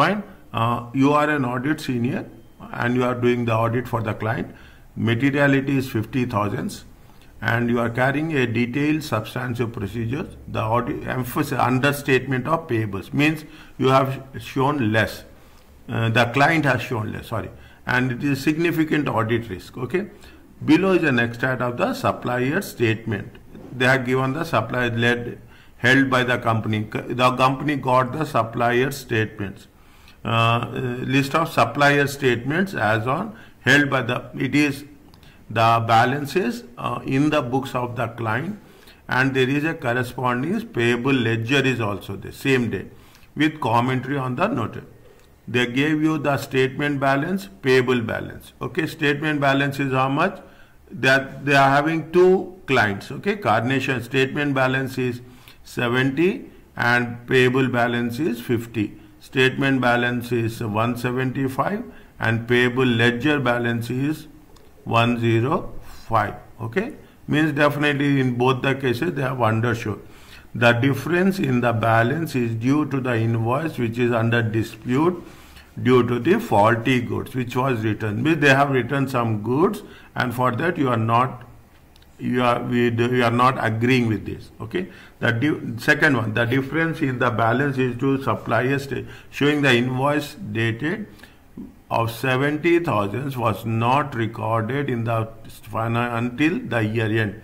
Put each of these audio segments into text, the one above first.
Fine. Uh, you are an audit senior and you are doing the audit for the client. Materiality is 50,000 and you are carrying a detailed substantive procedure. The audit emphasis understatement of payables means you have shown less. Uh, the client has shown less, sorry. And it is significant audit risk, okay. Below is an extract of the supplier statement. They have given the supplier led held by the company. The company got the supplier statements. Uh, list of supplier statements as on held by the, it is the balances uh, in the books of the client and there is a corresponding payable ledger is also the same day with commentary on the note. They gave you the statement balance, payable balance. Okay, statement balance is how much? That they are having two clients. Okay, Carnation statement balance is 70 and payable balance is 50 statement balance is 175 and payable ledger balance is 105 okay? Means definitely in both the cases they have undershot the difference in the balance is due to the invoice which is under dispute due to the faulty goods which was written means they have written some goods and for that you are not you are we do, you are not agreeing with this okay? The second one the difference in the balance is to suppliers eh, showing the invoice dated of 70000 was not recorded in the final until the year end.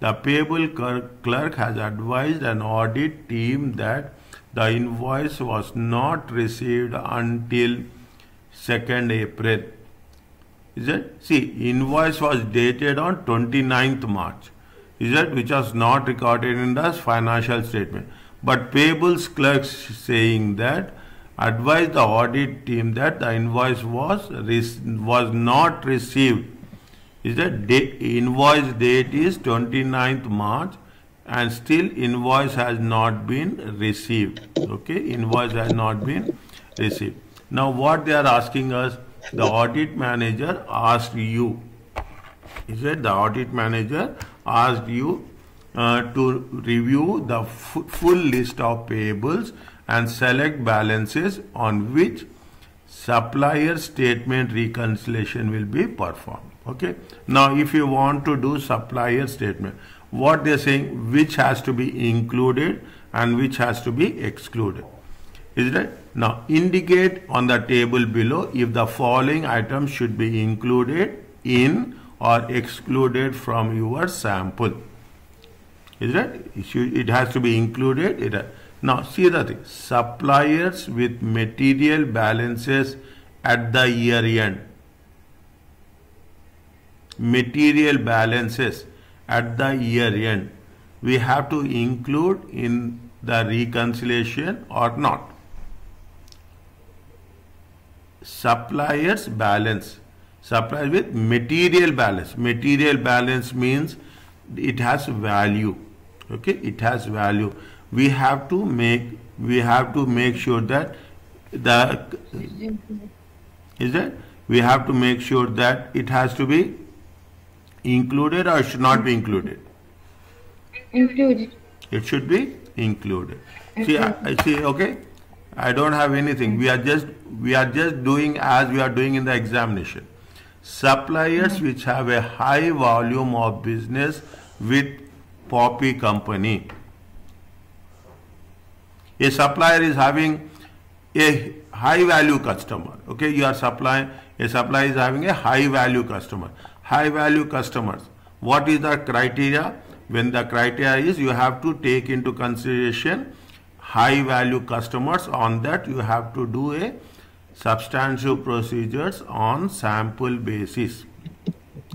The payable clerk has advised an audit team that the invoice was not received until 2nd april is it? See, invoice was dated on 29th March. Is it? Which was not recorded in the financial statement. But payables clerks saying that advised the audit team that the invoice was was not received. Is that invoice date is 29th March and still invoice has not been received. Okay, invoice has not been received. Now what they are asking us the audit manager asked you, he said the audit manager asked you uh, to review the full list of payables and select balances on which supplier statement reconciliation will be performed. Okay. Now, if you want to do supplier statement, what they're saying, which has to be included and which has to be excluded. Is it? Now indicate on the table below if the following items should be included in or excluded from your sample. Is it? It has to be included. It, now see the thing. Suppliers with material balances at the year end. Material balances at the year end. We have to include in the reconciliation or not suppliers balance. Suppliers with material balance. Material balance means it has value. Okay? It has value. We have to make we have to make sure that the is that? We have to make sure that it has to be included or should not be included? Included. It should be included. See I, I see okay I don't have anything. We are just we are just doing as we are doing in the examination. Suppliers mm-hmm. which have a high volume of business with Poppy company. A supplier is having a high value customer. Okay, you are supplying a supplier is having a high value customer. High value customers. What is the criteria? When the criteria is you have to take into consideration high value customers on that you have to do a substantial procedures on sample basis.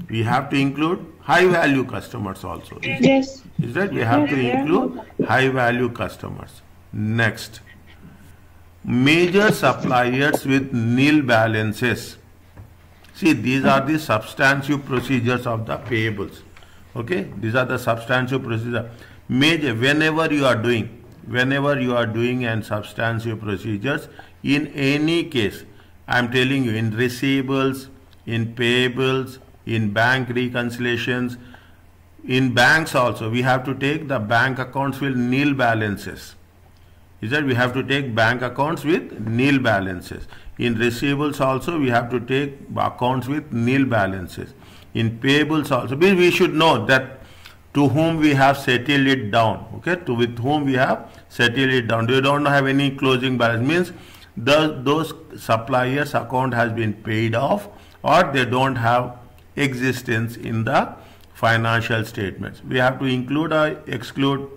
We have to include high value customers also. Yes. Is that we have to include high value customers. Next. Major suppliers with nil balances. See these are the substantive procedures of the payables. Okay? These are the substantive procedures. Major whenever you are doing whenever you are doing and substantive procedures in any case I am telling you in receivables in payables in bank reconciliations in banks also we have to take the bank accounts with nil balances is that we have to take bank accounts with nil balances. In receivables also we have to take accounts with nil balances. In payables also, we should know that to whom we have settled it down, okay, to with whom we have settled it down. You don't have any closing balance means the, those suppliers account has been paid off or they don't have existence in the financial statements. We have to include or exclude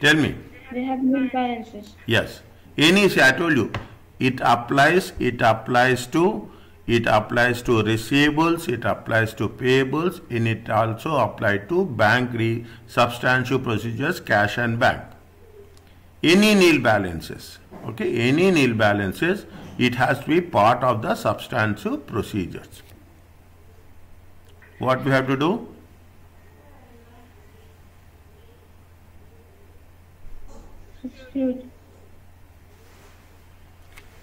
Tell me. They have nil balances. Yes. Any, I told you, it applies, it applies to, it applies to receivables, it applies to payables, and it also applies to bank re substantial procedures, cash and bank. Any nil balances, okay, any nil balances, it has to be part of the substantive procedures. What we have to do?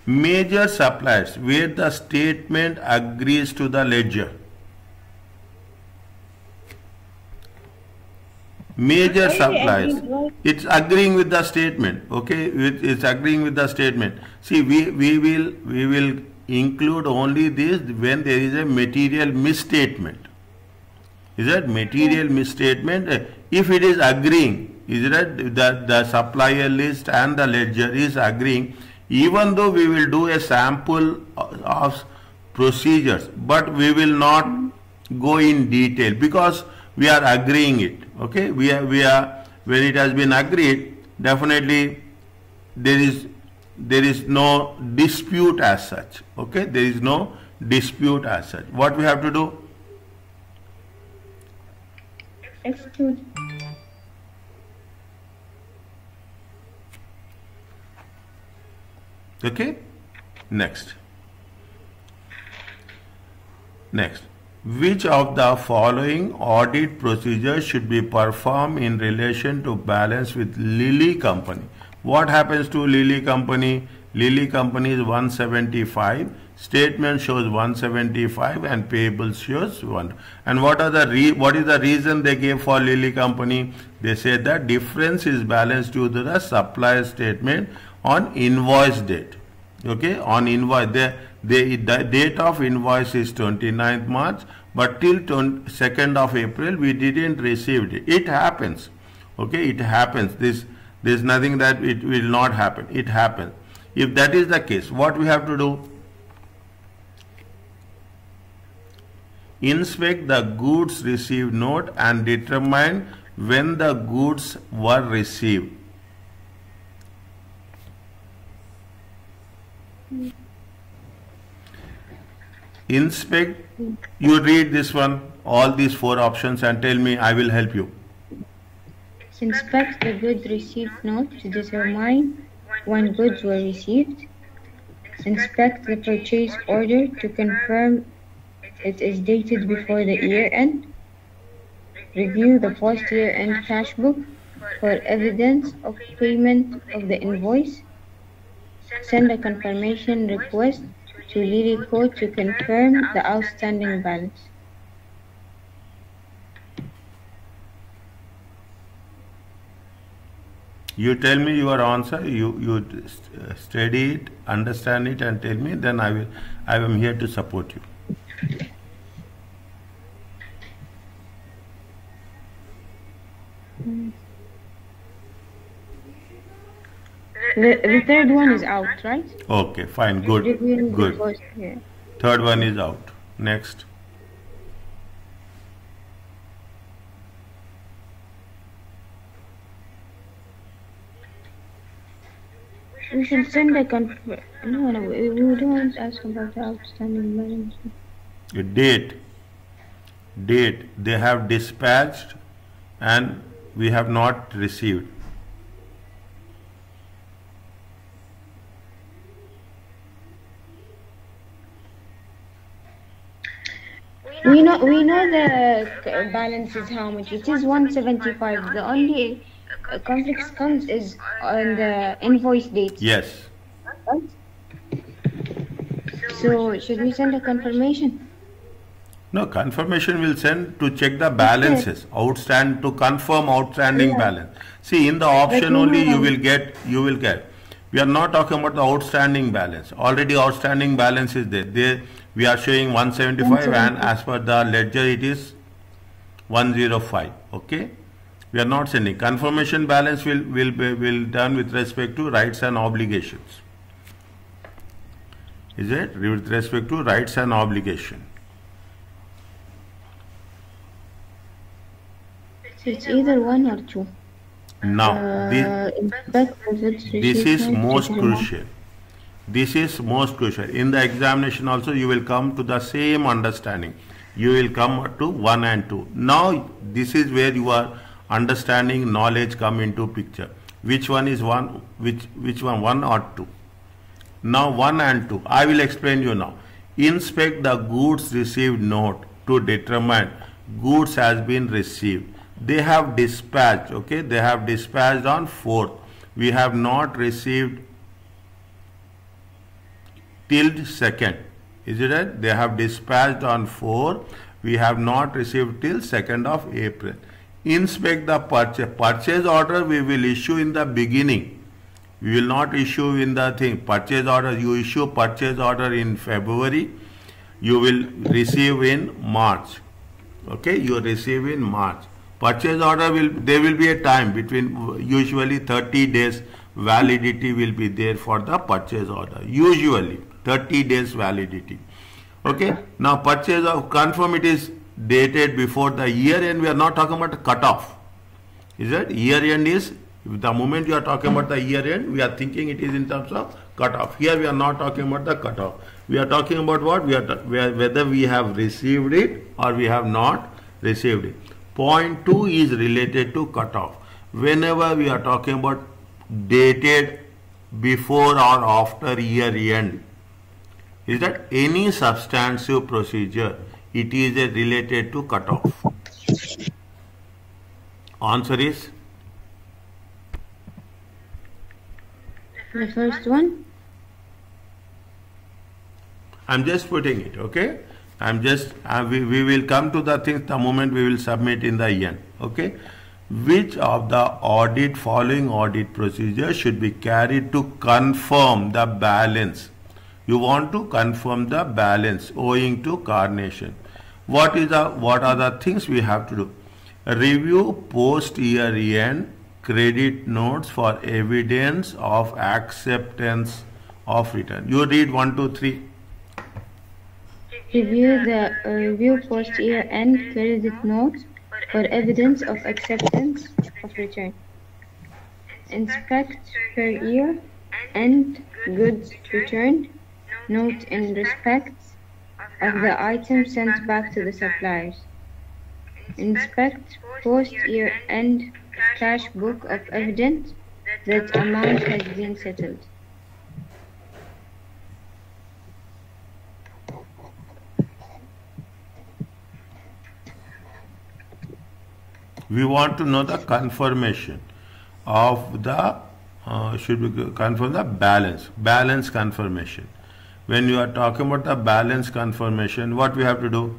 Major suppliers where the statement agrees to the ledger. Major suppliers. It's agreeing with the statement. Okay, it's agreeing with the statement. See, we, we will we will include only this when there is a material misstatement. Is that material misstatement? If it is agreeing, is that the, the supplier list and the ledger is agreeing even though we will do a sample of procedures but we will not go in detail because we are agreeing it okay? We are we are when it has been agreed definitely there is there is no dispute as such okay? There is no dispute as such. What we have to do? Exclude Okay? Next. Next. Which of the following audit procedures should be performed in relation to balance with Lily Company? What happens to Lily Company? Lily Company is 175. Statement shows 175 and payable shows 1. And what are the re, what is the reason they gave for Lily Company? They said that difference is balanced due to the supplier statement on invoice date. Okay, on invoice, the, the, the date of invoice is 29th March, but till 2nd of April we didn't receive it. It happens. Okay, it happens. This there's nothing that it will not happen. It happens. If that is the case, what we have to do? Inspect the goods received note and determine when the goods were received. Inspect, you read this one, all these four options and tell me, I will help you. Inspect the goods received note to determine when goods were received. Inspect the purchase order to confirm it is dated before the year end. Review the post year end cash book for evidence of payment of the invoice send a confirmation request to LilyCo to confirm the outstanding balance. You tell me your answer, you, you study it, understand it and tell me, then I will, I am here to support you. Mm. The, the third one is out, right? Okay, fine, good, good. Third one is out. Next. We should send a conf. No, no, we, we don't ask about the outstanding balance. Date. Date. They have dispatched and we have not received. We know we know the balance is how much. It is 175. The only uh, conflict comes is on the invoice date. Yes. So should we send a confirmation? No, confirmation will send to check the balances, outstand to confirm outstanding Yeah. balance. See, in the option only you will get, you will get. We are not talking about the outstanding balance. Already outstanding balance is there. There we are showing 175 and as per the ledger it is 105. Okay. We are not sending. Confirmation balance will, will be will done with respect to rights and obligations. Is it? With respect to rights and obligation. It's either one or two. Now, this, Uh, goods this is most crucial. This is most crucial. In the examination also you will come to the same understanding. You will come to 1 and 2. Now this is where you are understanding knowledge come into picture. Which one is one, which, which one, 1 or 2? Now 1 and 2. I will explain you now. Inspect the goods received note to determine goods has been received. They have dispatched, okay, they have dispatched on 4th. We have not received till 2nd. Is it right? They have dispatched on 4. We have not received till 2nd of April. Inspect the purchase. Purchase order we will issue in the beginning. We will not issue in the thing. Purchase order, you issue purchase order in February. You will receive in March. Okay, you receive in March. Purchase order will, there will be a time between usually 30 days validity will be there for the purchase order. Usually 30 days validity. Okay, now purchase of confirm it is dated before the year end. We are not talking about cutoff. Is it? Year end is the moment you are talking about the year end, we are thinking it is in terms of cutoff. Here we are not talking about the cutoff. We are talking about what we are, we are whether we have received it or we have not received it. Point two is related to cutoff. Whenever we are talking about dated before or after year end, is that any substantive procedure? It is a related to cutoff. Answer is The first one? I'm just putting it, okay? I'm just, uh, we, we will come to the things the moment we will submit in the end, okay? Which of the audit, following audit procedure should be carried to confirm the balance? You want to confirm the balance owing to carnation. What is the, what are the things we have to do? Review post year end credit notes for evidence of acceptance of return. You read one, two, three. Review the uh, review post year end credit notes for evidence of acceptance of return. Inspect per year end goods returned. Note in respect of the item sent back to the suppliers. Inspect post year end cash book of evidence that amount has been settled. We want to know the confirmation of the, uh, should we confirm the balance, balance confirmation. When you are talking about the balance confirmation, what we have to do?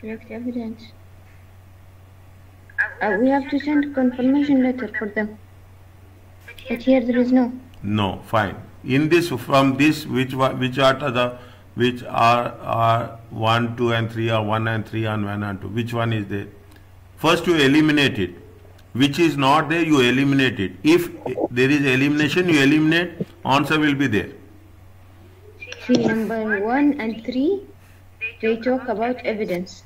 Correct evidence. Uh, we have to send confirmation letter for them. But here there is no. No, fine. In this, from this, which which are the, which are, are one, two and three, or one and three and one and two, which one is there? First you eliminate it. Which is not there, you eliminate it. If there is elimination, you eliminate, answer will be there. See, number one and three, they talk about evidence.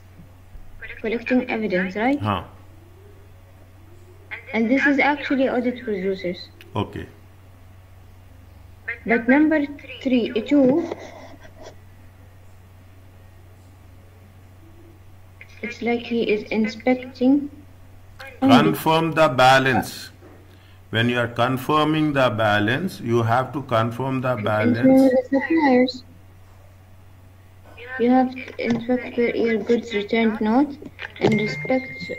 Collecting evidence, right? Huh. And this is actually audit producers. Okay. But number three, two, it's like he is inspecting. Confirm the balance. When you are confirming the balance, you have to confirm the balance. suppliers. You have to inspect year goods returned note in respect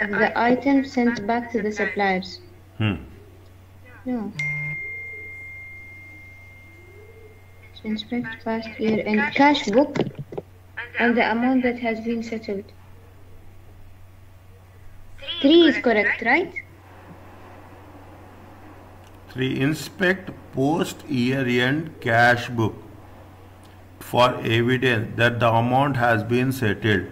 of the item sent back to the suppliers. Hmm. No. Inspect past year and cash book and the amount that has been settled. Three is correct, right? 3. Inspect post year end cash book for evidence that the amount has been settled.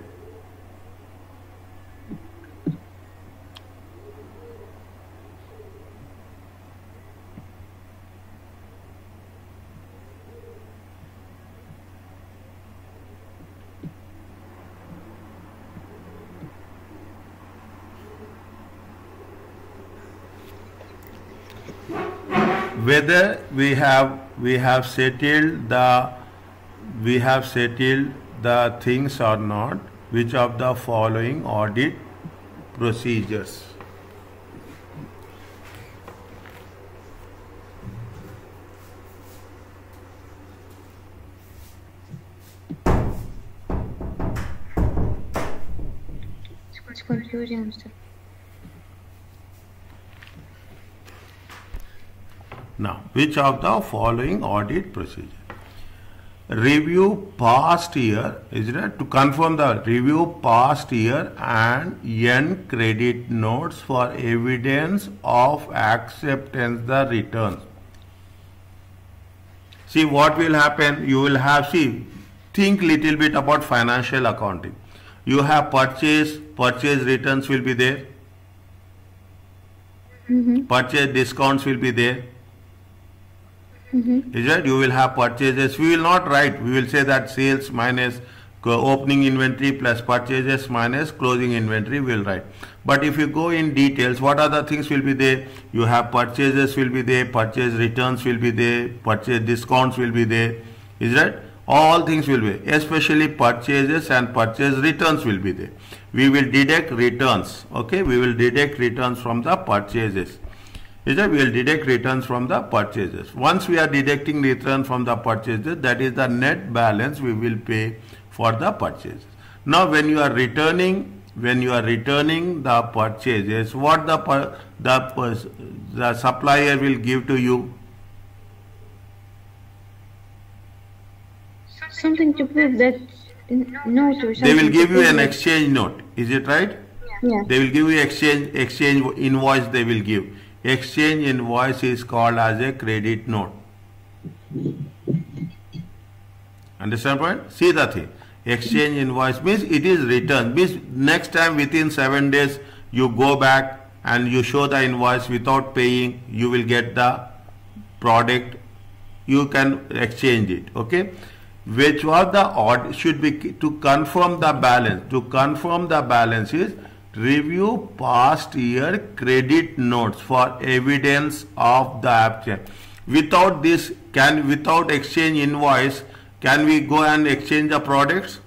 Whether we have we have settled the we have settled the things or not which of the following audit procedures Now, which of the following audit procedure? Review past year, is it? To confirm the review past year and end credit notes for evidence of acceptance the returns. See what will happen, you will have, see, think little bit about financial accounting. You have purchase, purchase returns will be there. Mm-hmm. Purchase discounts will be there. Mm-hmm. Is that You will have purchases. We will not write. We will say that sales minus opening inventory plus purchases minus closing inventory will write. But if you go in details, what other things will be there? You have purchases will be there, purchase returns will be there, purchase discounts will be there. Is that? All things will be, especially purchases and purchase returns will be there. We will deduct returns. Okay, we will deduct returns from the purchases is that we will deduct returns from the purchases. Once we are deducting return from the purchases, that is the net balance we will pay for the purchases. Now, when you are returning, when you are returning the purchases, what the the the supplier will give to you? Something to prove that note or something. They will give you an exchange note. Is it right? Yeah. They will give you exchange exchange invoice. They will give exchange invoice is called as a credit note. Understand point? See the thing. Exchange invoice means it is returned. Means next time within seven days you go back and you show the invoice without paying, you will get the product. You can exchange it. Okay. Which was the odd should be to confirm the balance. To confirm the balance is review past year credit notes for evidence of the absence. Without this, can without exchange invoice, can we go and exchange the products?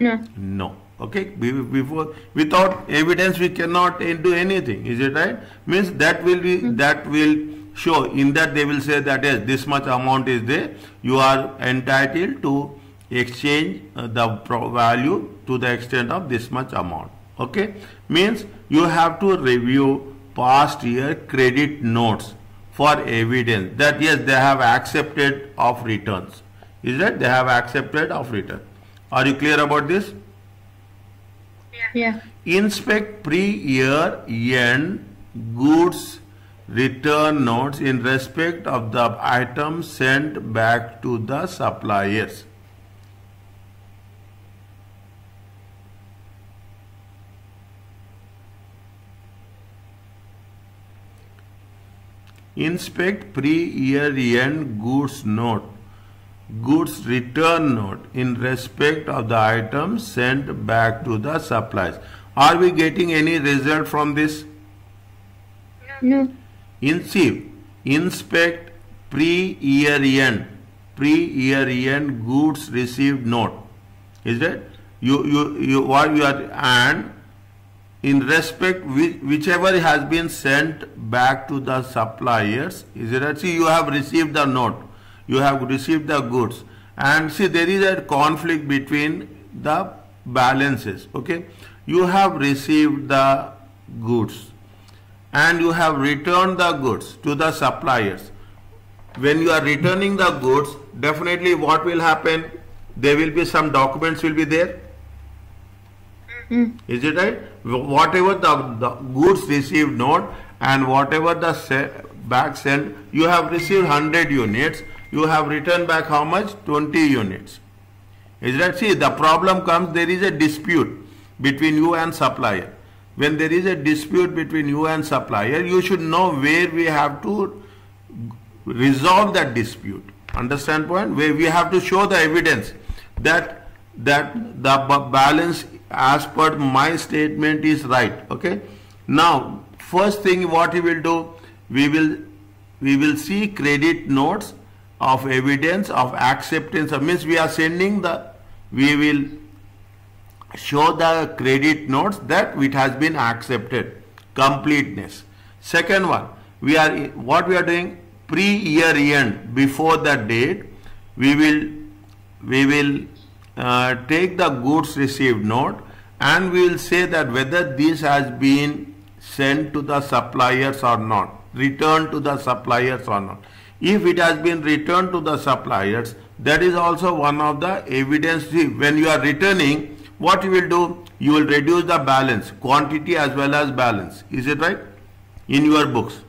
No. No. Okay. Before without evidence, we cannot do anything. Is it right? Means that will be that will show in that they will say that yes, this much amount is there. You are entitled to exchange uh, the pro- value to the extent of this much amount. Okay. Means you have to review past year credit notes for evidence that yes, they have accepted of returns. Is that they have accepted of return? Are you clear about this? Yeah. Inspect pre-year end goods return notes in respect of the items sent back to the suppliers. Inspect pre-year end goods note, goods return note in respect of the items sent back to the suppliers. Are we getting any result from this? No. In see, inspect pre-year end, pre-year end goods received note. Is that you you you what you are and in respect whichever has been sent back to the suppliers is it right? see you have received the note you have received the goods and see there is a conflict between the balances okay you have received the goods and you have returned the goods to the suppliers when you are returning the goods definitely what will happen there will be some documents will be there. Mm. Is it right? Wh- Whatever the, the goods received note and whatever the back sent, you have received 100 units, you have returned back how much? 20 units. Is that see the problem comes there is a dispute between you and supplier. When there is a dispute between you and supplier, you should know where we have to resolve that dispute. Understand point? Where we have to show the evidence that that the balance as per my statement is right. Okay. Now, first thing what we will do, we will we will see credit notes of evidence of acceptance. Of, means we are sending the we will show the credit notes that it has been accepted completeness second one we are what we are doing pre year end before the date we will we will uh, take the goods received note and we will say that whether this has been sent to the suppliers or not returned to the suppliers or not. If it has been returned to the suppliers that is also one of the evidence. When you are returning what you will do? You will reduce the balance quantity as well as balance. Is it right? In your books.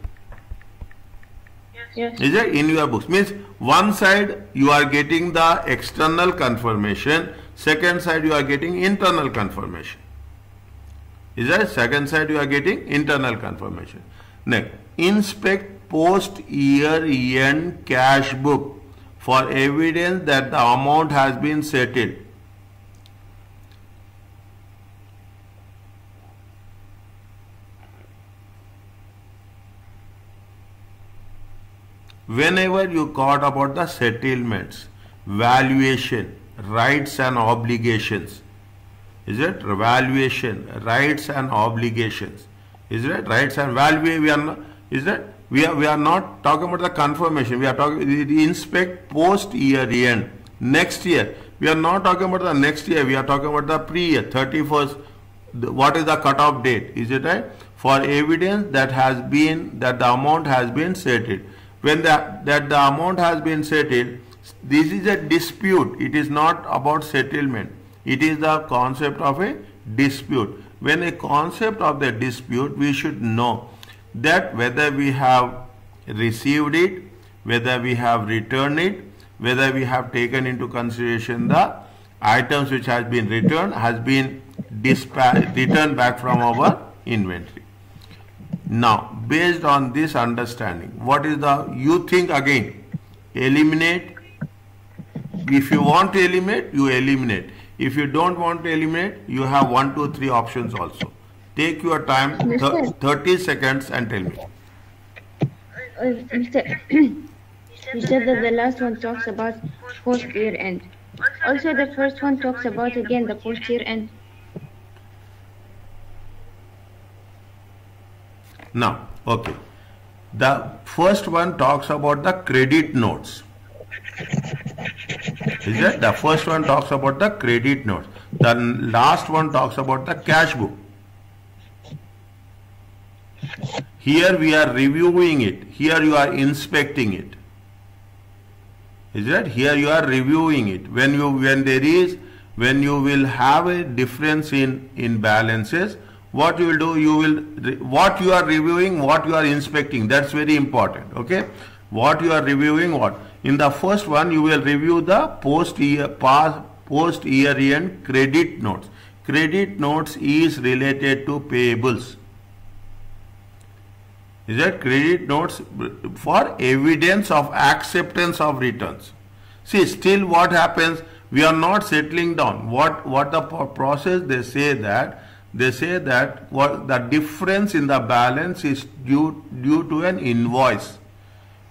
Yes, Yes. is it? In your books. Means one side you are getting the external confirmation second side you are getting internal confirmation. Is that second side you are getting internal confirmation? Next inspect post year end cash book for evidence that the amount has been settled. Whenever you got about the settlements, valuation, rights and obligations, is it valuation, rights and obligations, is it rights and value? We are not, is it we are we are not talking about the confirmation. We are talking the inspect post year end next year. We are not talking about the next year. We are talking about the pre year thirty first. What is the cutoff date? Is it right? For evidence that has been that the amount has been settled when the, that the amount has been settled, this is a dispute. It is not about settlement. It is the concept of a dispute. When a concept of the dispute, we should know that whether we have received it, whether we have returned it, whether we have taken into consideration the items which has been returned has been returned back from our inventory. Now, based on this understanding, what is the, you think again, eliminate. If you want to eliminate, you eliminate. If you don't want to eliminate, you have one, two, three options also. Take your time, Understood. 30 seconds and tell me. Uh, Mr. You said that the last one talks about post year end. Also, the first one talks about again the post year end. Now, okay. The first one talks about the credit notes. Is it? The first one talks about the credit notes. The last one talks about the cash book. Here we are reviewing it. Here you are inspecting it. Is it? Here you are reviewing it. When you when there is when you will have a difference in in balances, what you will do you will what you are reviewing what you are inspecting that's very important okay what you are reviewing what? In the first one you will review the post year past post year end credit notes. Credit notes is related to payables. Is that credit notes? For evidence of acceptance of returns. See still what happens we are not settling down. What what the process they say that they say that what the difference in the balance is due due to an invoice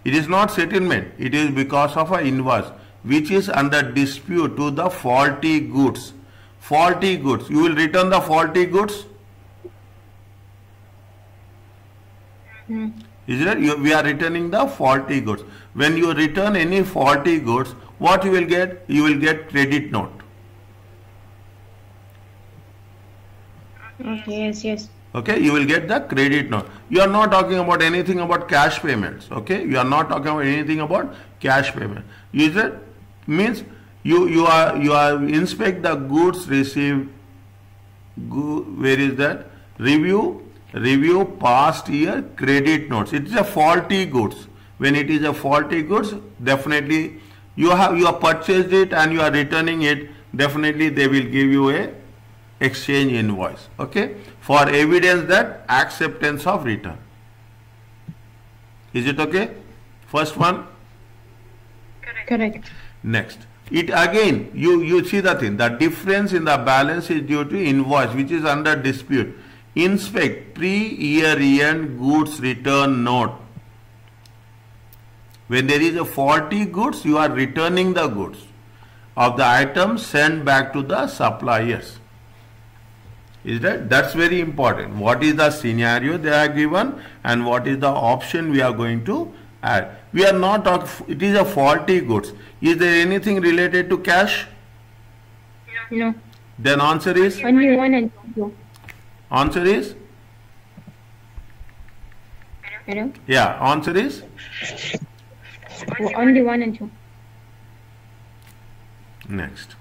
it is not settlement. It is because of an invoice which is under dispute to the faulty goods. Faulty goods. You will return the faulty goods? Hmm. is it? You, we are returning the faulty goods. When you return any faulty goods what you will get? You will get credit note. Okay, yes, yes. Okay you will get the credit note you are not talking about anything about cash payments okay you are not talking about anything about cash payment is it means You you are you are inspect the goods received. Go, where is that? Review review past year credit notes. It is a faulty goods. When it is a faulty goods, definitely you have you have purchased it and you are returning it. Definitely they will give you a exchange invoice. Okay, for evidence that acceptance of return. Is it okay? First one. Correct. Next. It again, you, you see the thing, the difference in the balance is due to invoice which is under dispute. Inspect pre-year end goods return note. When there is a faulty goods, you are returning the goods of the items sent back to the suppliers. Is that? That's very important. What is the scenario they are given and what is the option we are going to add. We are not talking, it is a faulty goods. Is there anything related to cash? No. Then answer is? Only one and two. Answer is? Hello? Yeah, answer is? Only one and two. Next.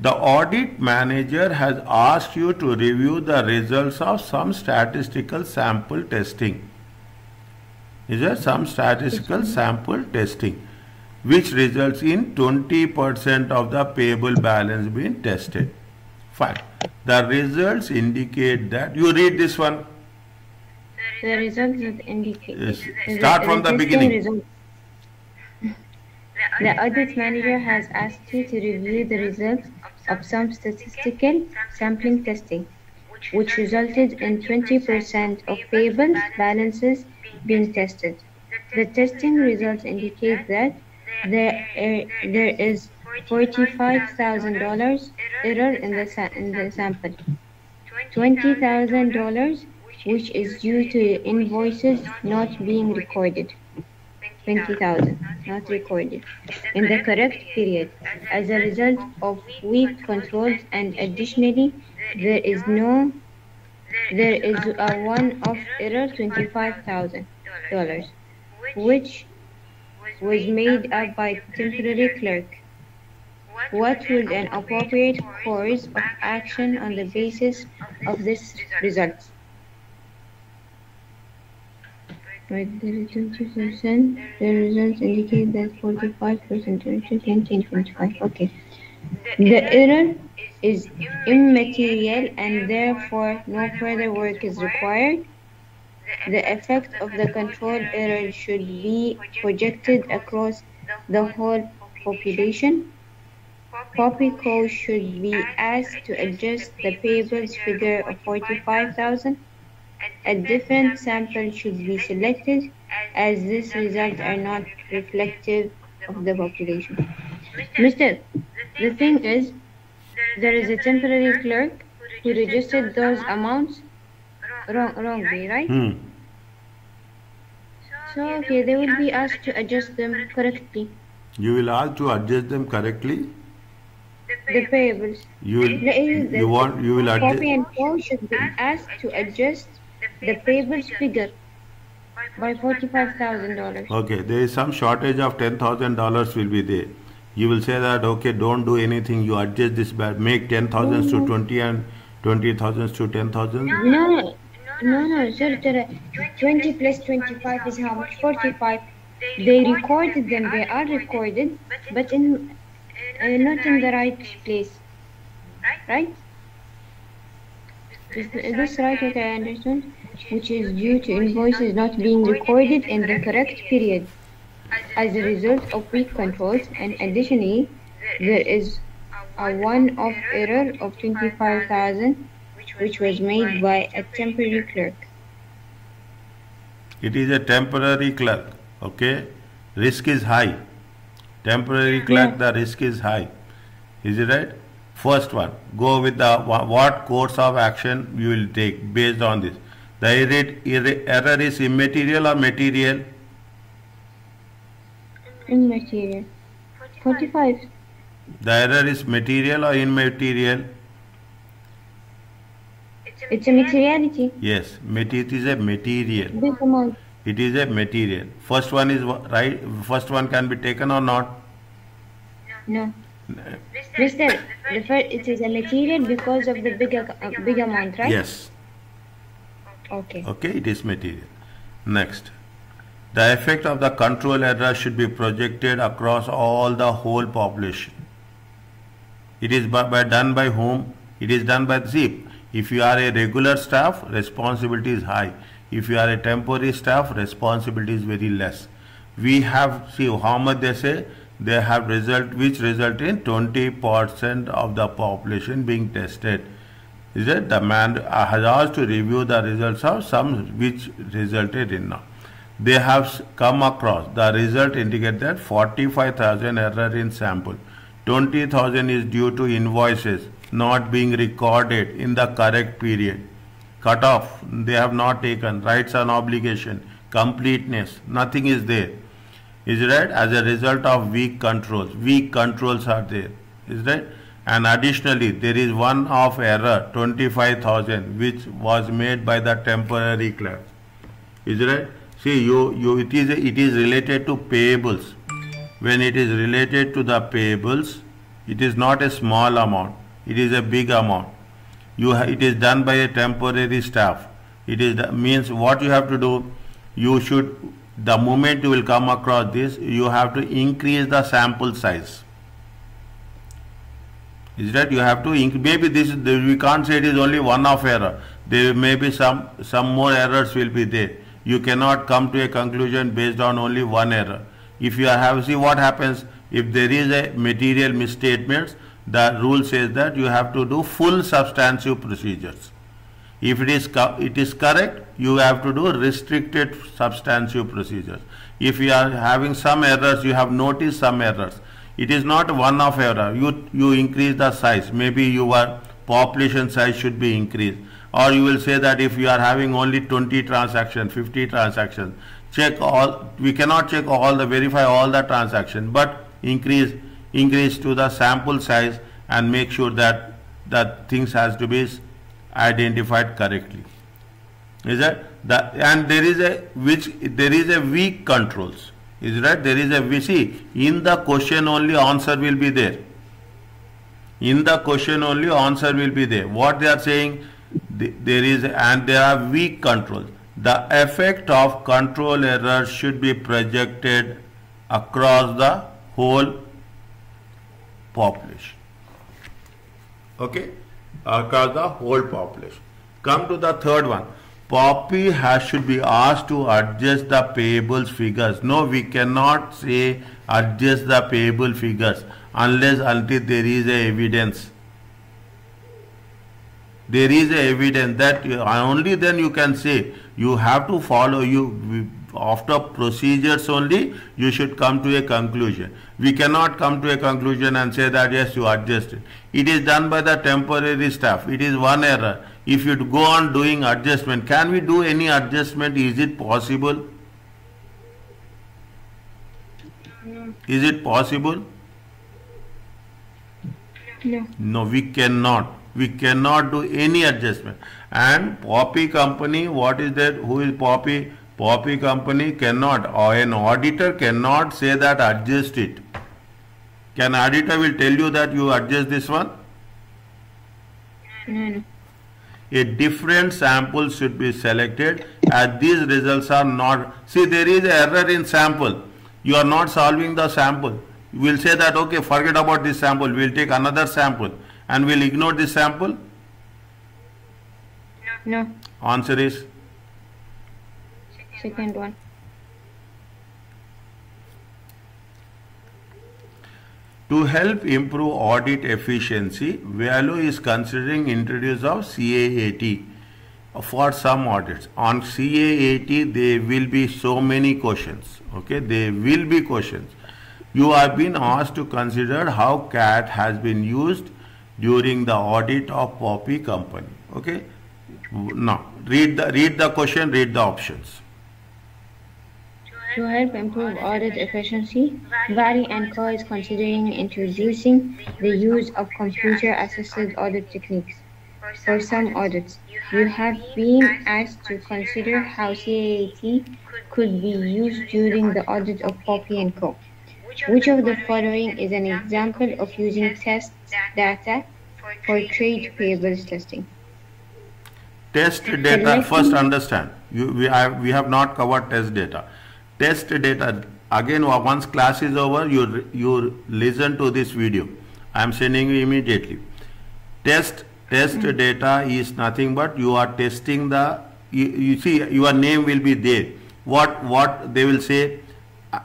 The audit manager has asked you to review the results of some statistical sample testing. Is there some statistical sample testing which results in 20% of the payable balance being tested? Fine. The results indicate that you read this one. The results that indicate. Yes. Start from the beginning. results. The audit manager has asked you to review the results of some statistical sampling testing, which resulted in 20% of payable balances being tested. The testing results indicate that there, there is $45,000 error in the, in the sample. $20,000 which is due to invoices not being recorded. 20,000 not recorded in the correct period as a result of weak controls and additionally there is no there is a one-off error $25,000 which was made up by temporary clerk what would an appropriate course of action on the basis of this result? The 20%, the results indicate that 45% interest and 25. Okay. The error is immaterial and therefore no further work is required. The effect of the control error should be projected across the whole population. Poppy Co should be asked to adjust the payables figure of 45,000. A different sample should be selected as these results are not reflective of the population. Mister, the thing is, there is a temporary clerk who registered those amounts wrong, wrongly, right? Hmm. So, okay, they will be asked to adjust them correctly. You will ask to adjust them correctly. The payables. You will, you want, you will adjust. Copy and should be asked to adjust the payables figure by forty-five thousand dollars. Okay, there is some shortage of ten thousand dollars will be there. You will say that okay, don't do anything. You adjust this back, make ten thousands to twenty and twenty thousands to ten thousand. No, no, no, no, sir, sir, twenty plus twenty-five is how much? Forty-five. They recorded them, they are recorded, but in, uh, not in the right place, right? Is, is this right what I understand? Which is due to invoices not being recorded in the correct period as a result of weak controls and additionally there is a one-off error of 25,000 which was made by a temporary clerk. It is a temporary clerk. Okay, risk is high. Temporary clerk, the risk is high. Is it right? First one, go with the what course of action you will take based on this. The error, is immaterial or material. Immaterial. 45. The error is material or immaterial. It's a materiality. Yes, it is a material. It is a material. First one is right. First one can be taken or not. No. Mister, the first, it is a material because of the bigger uh, big amount, right? Yes. Okay. Okay, it is material. Next. The effect of the control error should be projected across all the whole population. It is by, by done by whom? It is done by ZIP. If you are a regular staff, responsibility is high. If you are a temporary staff, responsibility is very less. We have, see how much they say, they have result which result in 20% of the population being tested. Is it the man has asked to review the results of some which resulted in now. They have come across the result indicate that 45,000 error in sample. 20,000 is due to invoices not being recorded in the correct period. Cut off, they have not taken. Rights and obligation, completeness, nothing is there. Is right? As a result of weak controls. Weak controls are there. Is right? And additionally, there is one of error, 25,000, which was made by the temporary clerk. Is right? See, you, you, it is, it is related to payables. When it is related to the payables, it is not a small amount. It is a big amount. You, it is done by a temporary staff. It is the, means what you have to do. You should, the moment you will come across this, you have to increase the sample size. Is that you have to maybe this we can't say it is only one of error. There may be some some more errors will be there. You cannot come to a conclusion based on only one error. If you have see what happens if there is a material misstatements, the rule says that you have to do full substantive procedures. If it is it is correct, you have to do restricted substantive procedures. If you are having some errors, you have noticed some errors. It is not one of error. You you increase the size. Maybe your population size should be increased. Or you will say that if you are having only 20 transactions, 50 transactions, check all. We cannot check all the verify all the transactions, but increase increase to the sample size and make sure that that things has to be identified correctly. Is that the and there is a which there is a weak controls. Is right? There is a we see in the question only answer will be there. In the question only answer will be there. What they are saying there is and there are weak controls. The effect of control error should be projected across the whole population. Okay? Across the whole population. Come to the third one. Poppy has should be asked to adjust the payables figures. No, we cannot say adjust the payable figures unless until there is a evidence. There is a evidence that only then you can say you have to follow you after procedures only you should come to a conclusion. We cannot come to a conclusion and say that yes you adjusted. It is done by the temporary staff. It is one error. If you go on doing adjustment, can we do any adjustment? Is it possible? Is it possible? No. No, we cannot. We cannot do any adjustment. And Poppy company, what is that? Who is Poppy? Poppy company cannot, or an auditor cannot say that adjust it. Can auditor will tell you that you adjust this one? No, no. A different sample should be selected as these results are not. See, there is an error in sample. You are not solving the sample. You will say that, okay, forget about this sample. We will take another sample and we'll ignore this sample. No. Answer is Second one. To help improve audit efficiency, Valo is considering introduce of CAAT for some audits. On CAAT, there will be so many questions. Okay, there will be questions. You have been asked to consider how CAAT has been used during the audit of Poppy company. Okay, now read the read the question, read the options. To help improve audit efficiency, Valley and Co. is considering introducing the use of computer-assisted audit techniques. for some audits. You have been asked to consider how CAAT could be used during the audit of Poppy & Co. Which of the following is an example of using test data for trade payables testing? Test data, first understand, you, we, have, we have not covered test data. Test data, again once class is over, you, you listen to this video. I am sending you immediately. Test, test mm. data is nothing but you are testing the, you, you see your name will be there. What, what they will say, uh,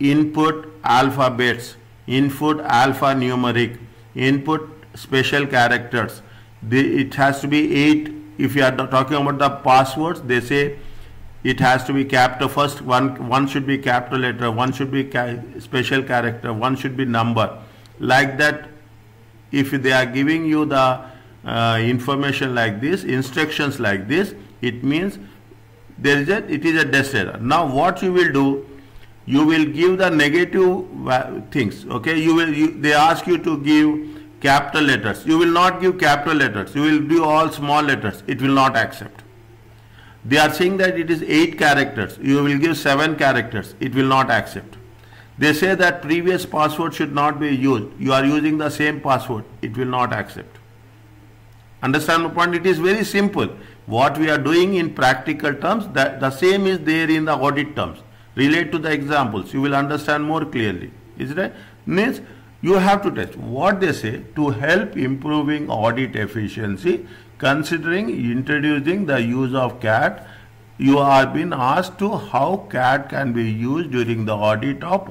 input alphabets, input alphanumeric, input special characters. it has to be 8 if you are talking about the passwords they say it has to be capital first one one should be capital letter one should be ca special character one should be number like that if they are giving you the uh, information like this instructions like this it means there is a it is a test error now what you will do you will give the negative uh, things okay you will you, they ask you to give capital letters. You will not give capital letters. You will do all small letters. It will not accept. They are saying that it is 8 characters. You will give 7 characters. It will not accept. They say that previous password should not be used. You are using the same password. It will not accept. Understand my point? It is very simple. What we are doing in practical terms, that the same is there in the audit terms. Relate to the examples. You will understand more clearly. Is it right? Means you have to test what they say to help improving audit efficiency considering introducing the use of CAAT you are being asked to how CAAT can be used during the audit of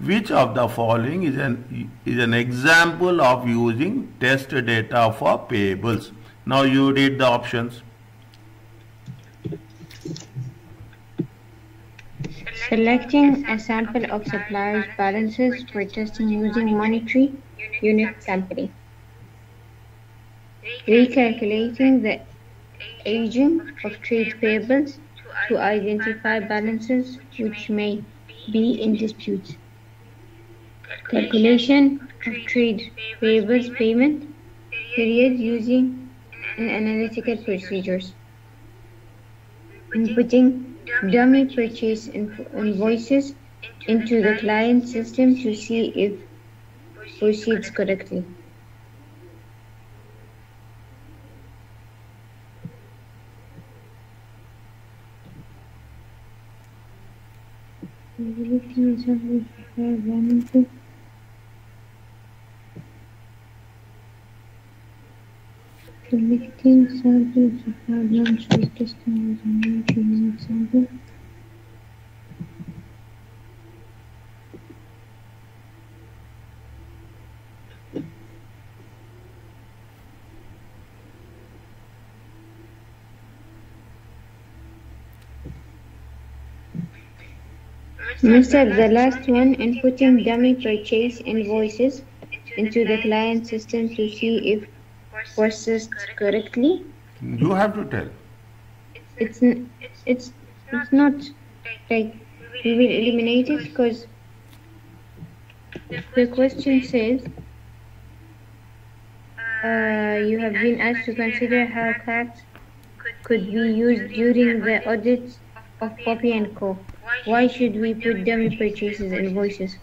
which of the following is an is an example of using test data for payables now you read the options Selecting a sample of suppliers' balances for testing using monetary unit sampling. Recalculating the aging of trade payables to identify balances which may be in dispute. Calculation of trade payables payment period using analytical procedures. Inputting dummy purchase invoices into the client system to see if proceeds correctly. Selecting samples of problems with testing was a major example. Mr. The last one, inputting dummy purchase invoices into the client system to see if processed correctly? You have to tell. It's it's it's not like we will eliminate it because the question says uh, you have been asked to consider how CAAT could be used during the audit of Poppy and Co. Why should we put dummy purchases invoices?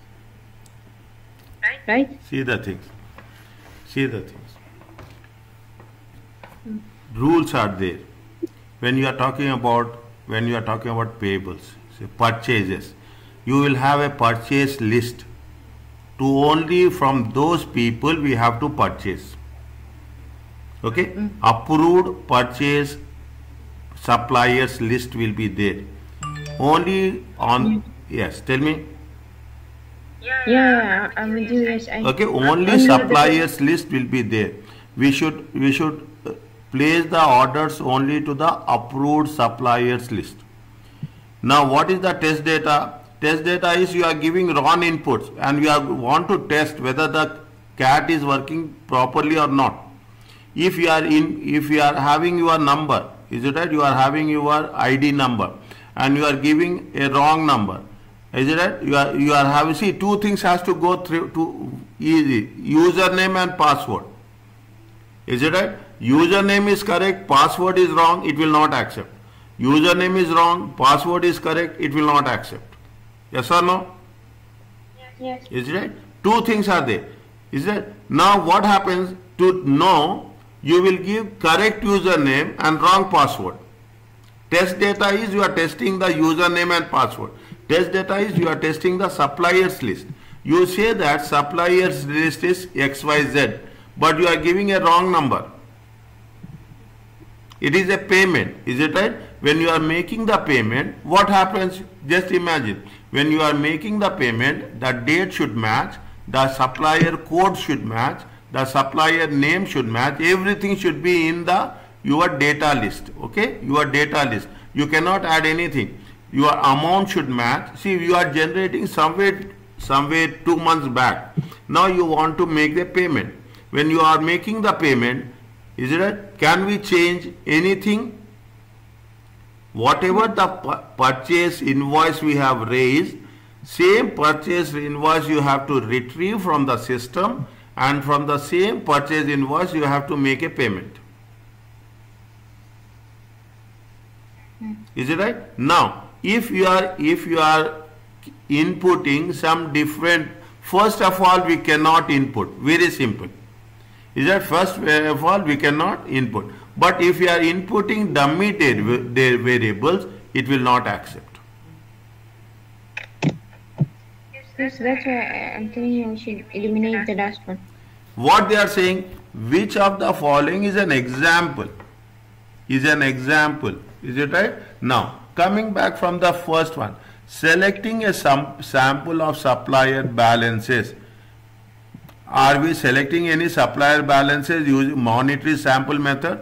Right? See the things. See the things rules are there. When you are talking about when you are talking about payables, say purchases, you will have a purchase list. To only from those people we have to purchase. Okay, mm. approved purchase suppliers list will be there. Only on yes, tell me. Yeah, yeah I'm with you. Yes, I, okay, only suppliers list will be there. We should we should uh, place the orders only to the approved suppliers list. Now what is the test data? Test data is you are giving wrong inputs and you are, want to test whether the CAAT is working properly or not. If you are in, if you are having your number, is it right? You are having your ID number and you are giving a wrong number. Is it right? You are, you are having, see two things has to go through to easy, username and password. Is it right? username is correct, password is wrong, it will not accept. Username is wrong, password is correct, it will not accept. Yes or no? Yes. Is it right? Two things are there. Is it? Now what happens to know you will give correct username and wrong password. Test data is you are testing the username and password. Test data is you are testing the suppliers list. You say that suppliers list is XYZ but you are giving a wrong number. It is a payment. Is it right? When you are making the payment, what happens? Just imagine. When you are making the payment, the date should match, the supplier code should match, the supplier name should match, everything should be in the your data list. Okay? Your data list. You cannot add anything. Your amount should match. See, you are generating somewhere somewhere two months back. Now you want to make the payment. When you are making the payment, is it? Can we change anything? Whatever the purchase invoice we have raised, same purchase invoice you have to retrieve from the system and from the same purchase invoice you have to make a payment. Is it right? Now, if you are if you are inputting some different, first of all we cannot input. Very simple. Is that first uh, of all we cannot input. But if you are inputting dummy their variables, it will not accept. Yes, that's why I'm telling you we should eliminate the last one. What they are saying, which of the following is an example? Is an example. Is it right? Now, coming back from the first one, selecting a sample of supplier balances are we selecting any supplier balances using monetary sample method?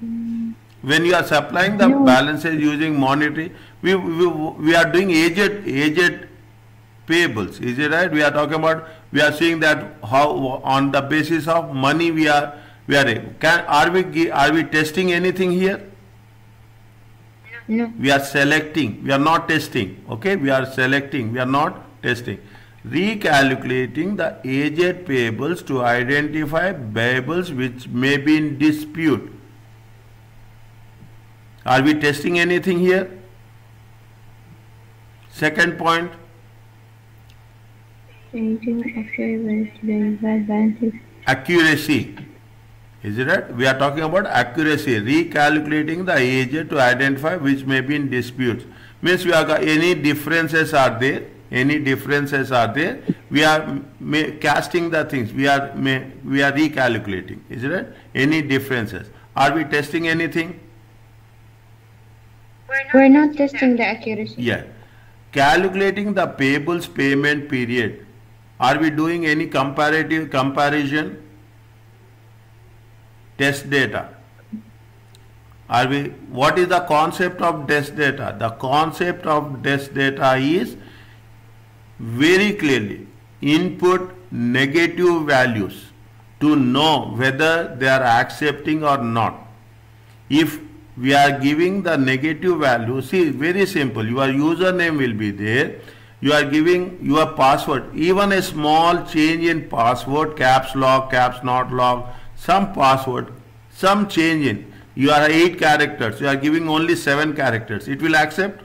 When you are supplying the no. balances using monetary, we, we, we are doing aged, aged payables. Is it right? We are talking about, we are seeing that how on the basis of money we are, we are, can, are we, are we testing anything here? No. We are selecting. We are not testing. Okay. We are selecting. We are not testing. Recalculating the aged payables to identify payables which may be in dispute. Are we testing anything here? Second point. Accuracy. Is it right? We are talking about accuracy, recalculating the age to identify which may be in disputes. Means we are any differences are there, any differences are there, we are casting the things, we are we are recalculating. Is it right? Any differences. Are we testing anything? We're not testing the accuracy. Yeah. Calculating the payables payment period. Are we doing any comparative comparison? Test data. Are we, what is the concept of test data? The concept of test data is very clearly input negative values to know whether they are accepting or not. If we are giving the negative value, see very simple, your username will be there, you are giving your password, even a small change in password, caps lock, caps not lock, some password, some change in, you are 8 characters, you are giving only 7 characters, it will accept?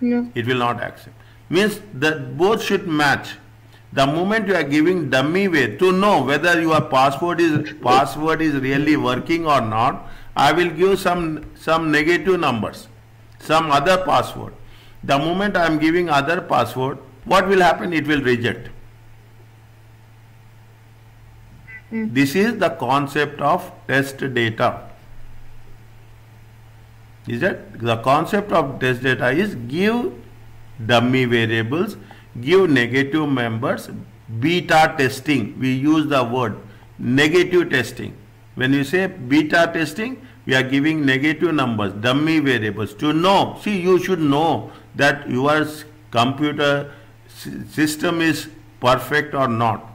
No. It will not accept. Means that both should match. The moment you are giving dummy way to know whether your password is password is really working or not, I will give some some negative numbers, some other password. The moment I am giving other password, what will happen? It will reject. Mm. This is the concept of test data. Is that the concept of test data is give dummy variables, give negative members, beta testing. We use the word negative testing. When you say beta testing, we are giving negative numbers, dummy variables to know. See, you should know that your computer system is perfect or not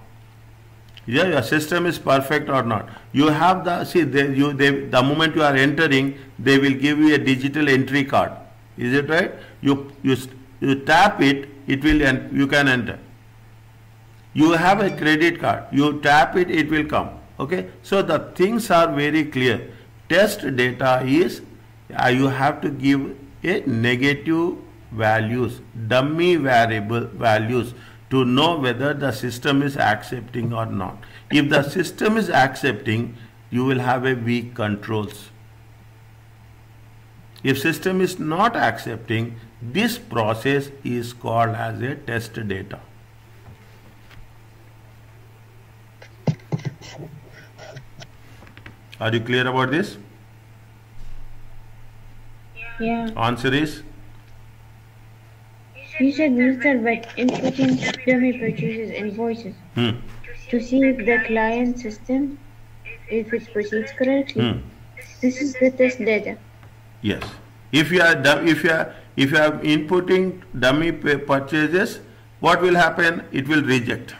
yeah, your system is perfect or not. You have the, see, they, you, they, the moment you are entering, they will give you a digital entry card. Is it right? You, you, you tap it, it will, you can enter. You have a credit card. You tap it, it will come. Okay. So the things are very clear. Test data is uh, you have to give a negative values, dummy variable values to know whether the system is accepting or not. If the system is accepting, you will have a weak controls. If system is not accepting, this process is called as a test data. Are you clear about this? Yeah. Answer is he said Mr. Vet inputting dummy purchases invoices hmm. to see if the client system, if it proceeds correctly. Hmm. This is the test data. Yes. If you are if you are if you are inputting dummy purchases, what will happen? It will reject.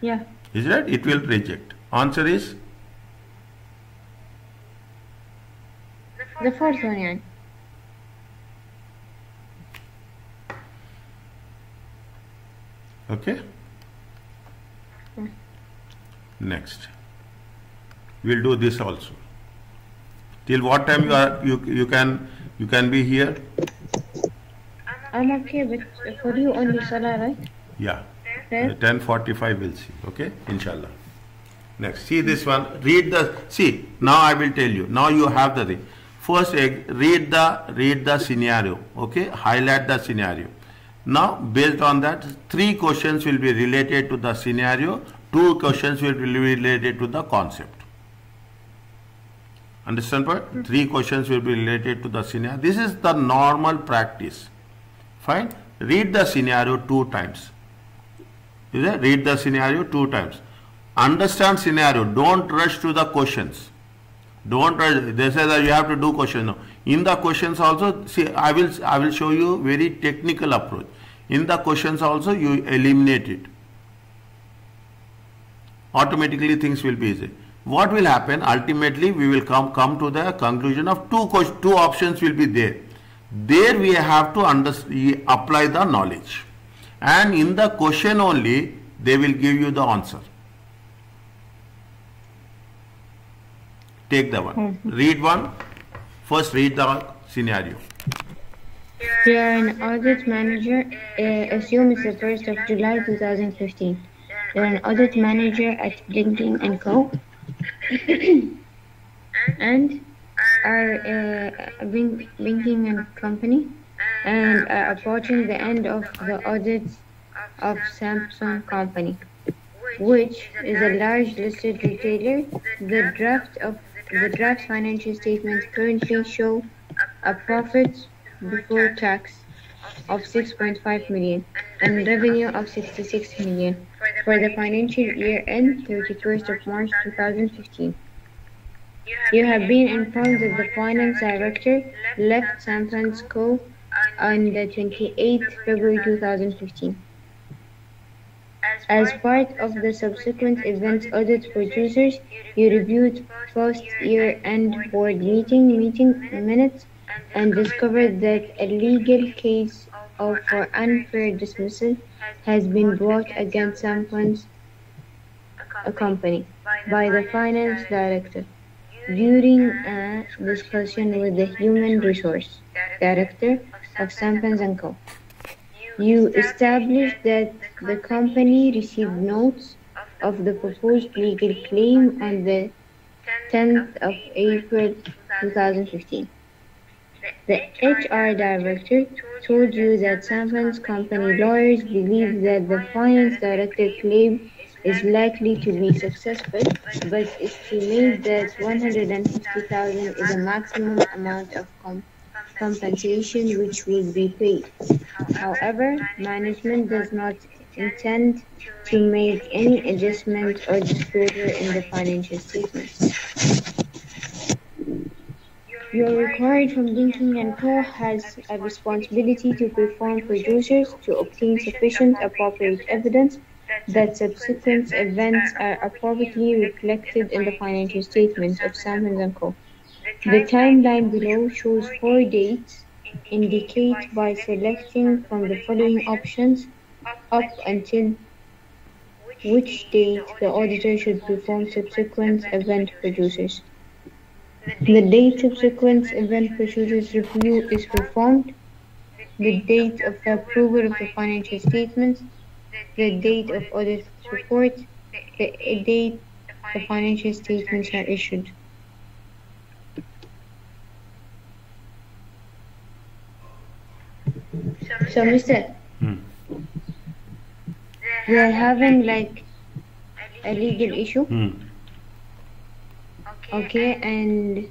Yeah. Is that it will reject? Answer is the fourth one. Yeah. Okay. Next, we'll do this also. Till what time you are you you can you can be here? I'm okay, but for you only Salah, right? Yeah. Fair? 1045 we'll see. Okay, inshallah. Next, see this one. Read the. See now I will tell you. Now you have the thing. First, read the read the scenario. Okay, highlight the scenario. Now, based on that, three questions will be related to the scenario. Two questions will be related to the concept. Understand what? Hmm. Three questions will be related to the scenario. This is the normal practice. Fine. Read the scenario two times. Is it? Read the scenario two times. Understand scenario. Don't rush to the questions. Don't rush. They say that you have to do questions. No. In the questions also, see, I will I will show you very technical approach. In the questions also, you eliminate it. Automatically, things will be easy. What will happen? Ultimately, we will come come to the conclusion of two two options will be there. There we have to under, apply the knowledge and in the question only they will give you the answer take the one mm-hmm. read one first read the scenario You are an audit manager. Uh, assume it's the 1st of July 2015. You're an audit manager at Blinking and Co. and are uh, Blink- Blinking and Company and are approaching the end of the audit of Samsung Company, which is a large listed retailer. The draft of the draft financial statements currently show a profit before tax of 6.5 million and revenue of 66 million for the financial year end 31st of March 2015. You have been informed that the finance director left San Francisco on the 28th February 2015. As part of the subsequent events audit producers, you reviewed post-year end board meeting meeting minutes and discovered that a legal case of for unfair dismissal has been brought against Samsung's a company by the finance director during a discussion with the human resource director of Samsung & Co. You established that the company received notes of the proposed legal claim on the 10th of April 2015. The HR director told you that Samsung's company lawyers believe that the finance director claim is likely to be successful, but estimate that 150,000 is the maximum amount of com- compensation which will be paid. However, management does not intend to make any adjustment or disclosure in the financial statements. You're required from Linking and Co. has a responsibility to perform producers to obtain sufficient appropriate evidence that subsequent events are appropriately reflected in the financial statements of Samsung and Co. The timeline below shows four dates indicate by selecting from the following options up until which date the auditor should perform subsequent event producers. The date subsequent event producers review is performed, the date of the approval of the financial statements, the date of audit report, the date the financial statements are issued. So, Mr. Hmm. We are having like a legal issue, Hmm. Okay, and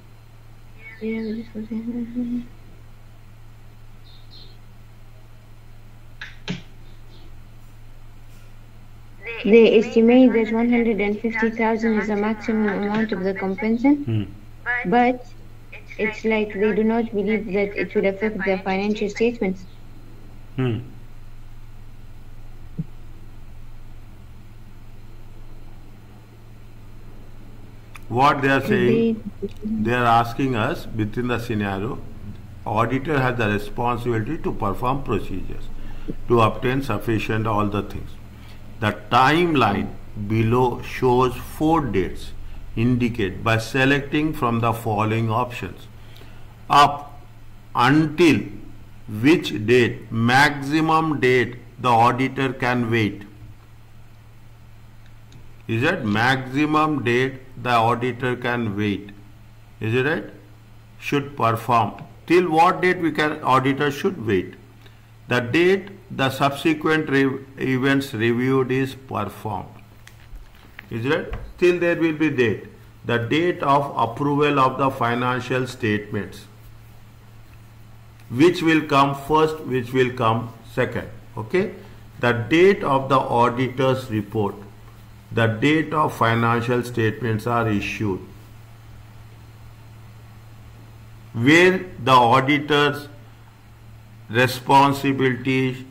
yeah, they estimate that 150,000 is the maximum amount of the compensation, Hmm. but it's like they do not believe that it will affect their financial statements. Hmm. What they are saying, they are asking us within the scenario, auditor has the responsibility to perform procedures to obtain sufficient all the things. The timeline below shows four dates indicate by selecting from the following options up until which date maximum date the auditor can wait is that maximum date the auditor can wait. Is it right? Should perform. Till what date we can auditor should wait? The date the subsequent re- events reviewed is performed. Is it till there will be date. The date of approval of the financial statements. Which will come first which will come second. Okay? The date of the auditor's report the date of financial statements are issued where the auditor's responsibility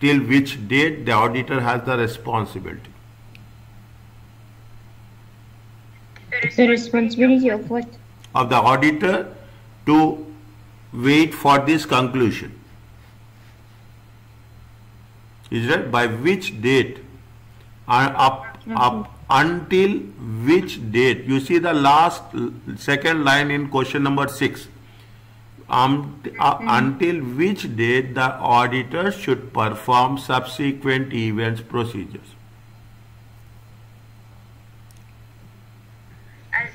till which date the auditor has the responsibility The responsibility of what? of the auditor to wait for this conclusion. Is that by which date? Uh, up, up until which date? You see the last second line in question number six. Um, uh, until which date the auditor should perform subsequent events procedures.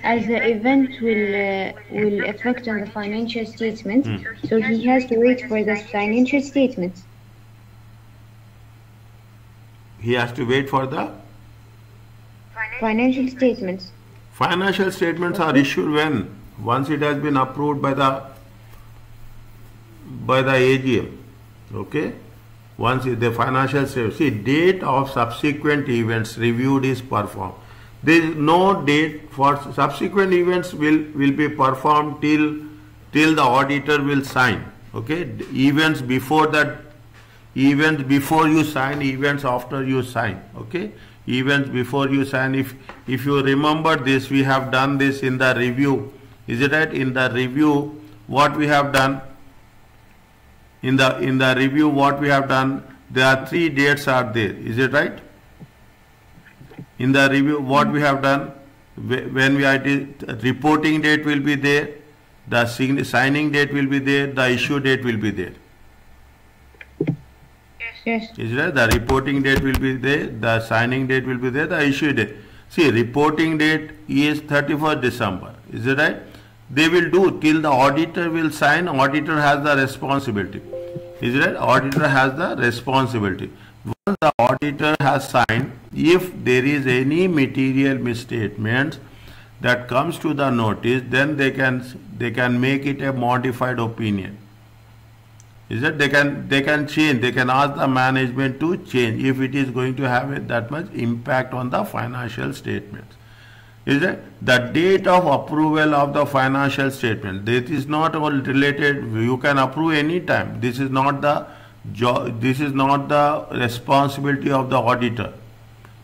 As the event will uh, will affect on the financial statements, so he has to wait for the financial statements. He has to wait for the Financial statements. Financial statements are issued when? Once it has been approved by the by the AGM. Okay? Once the financial statement, see date of subsequent events reviewed is performed. There is no date for subsequent events will, will be performed till till the auditor will sign. Okay? Events before that events before you sign, events after you sign. Okay? Events before you sign. If if you remember this, we have done this in the review. Is it right? In the review, what we have done? In the in the review, what we have done? There are three dates are there. Is it right? In the review, what we have done? When we are reporting date will be there, the signing date will be there, the issue date will be there. Yes. Is right? The reporting date will be there, the signing date will be there, the issue date. See, reporting date is 31st December. Is it right? They will do till the auditor will sign, auditor has the responsibility. Is it right? Auditor has the responsibility. Once the auditor has signed, if there is any material misstatements that comes to the notice, then they can they can make it a modified opinion is that they can they can change they can ask the management to change if it is going to have a, that much impact on the financial statements. Is that the date of approval of the financial statement? This is not all related. You can approve any time this is not the jo- this is not the responsibility of the auditor.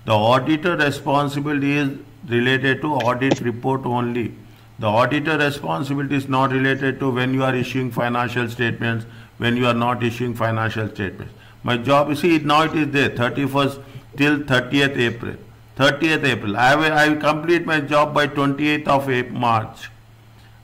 The auditor responsibility is related to audit report only. The auditor responsibility is not related to when you are issuing financial statements, when you are not issuing financial statements. My job, you see, now it is there, 31st till 30th April. 30th April. I will, I will complete my job by 28th of March.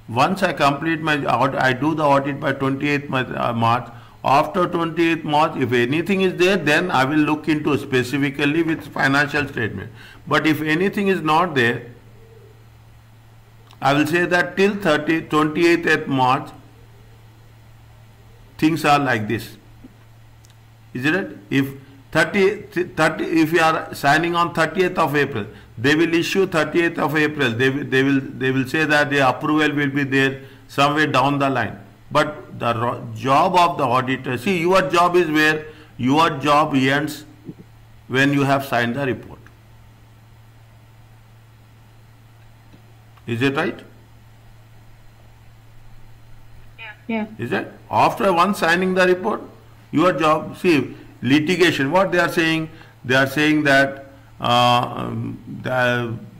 Once I complete my audit, I do the audit by 28th uh, March. After 28th March, if anything is there, then I will look into specifically with financial statement. But if anything is not there, I will say that till 30, 28th March, things are like this. Isn't it? If 30, 30, if you are signing on 30th of April, they will issue 30th of April. They, will- they will they will say that the approval will be there somewhere down the line. But the job of the auditor, see, your job is where your job ends when you have signed the report. Is it right? Yeah. Is that after one signing the report, your job, see, litigation, what they are saying, they are saying that, uh, um,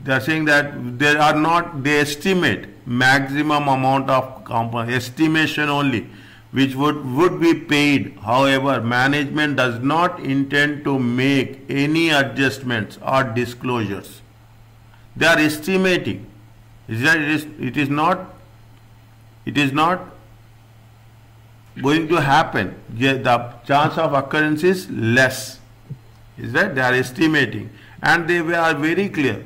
they are saying that they are not, they estimate maximum amount of estimation only, which would, would be paid. However, management does not intend to make any adjustments or disclosures. They are estimating. It is, it is not, it is not going to happen. The chance of occurrence is less. Is that they are estimating, and they are very clear.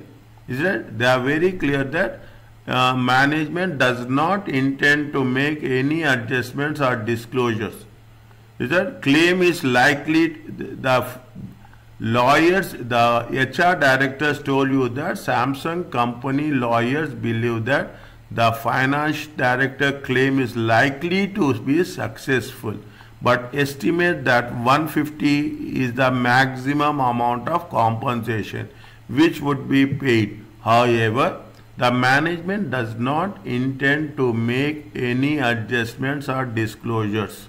Is that they are very clear that uh, management does not intend to make any adjustments or disclosures. Is that claim is likely the lawyers, the HR directors told you that Samsung company lawyers believe that the finance director claim is likely to be successful, but estimate that 150 is the maximum amount of compensation which would be paid. However, the management does not intend to make any adjustments or disclosures.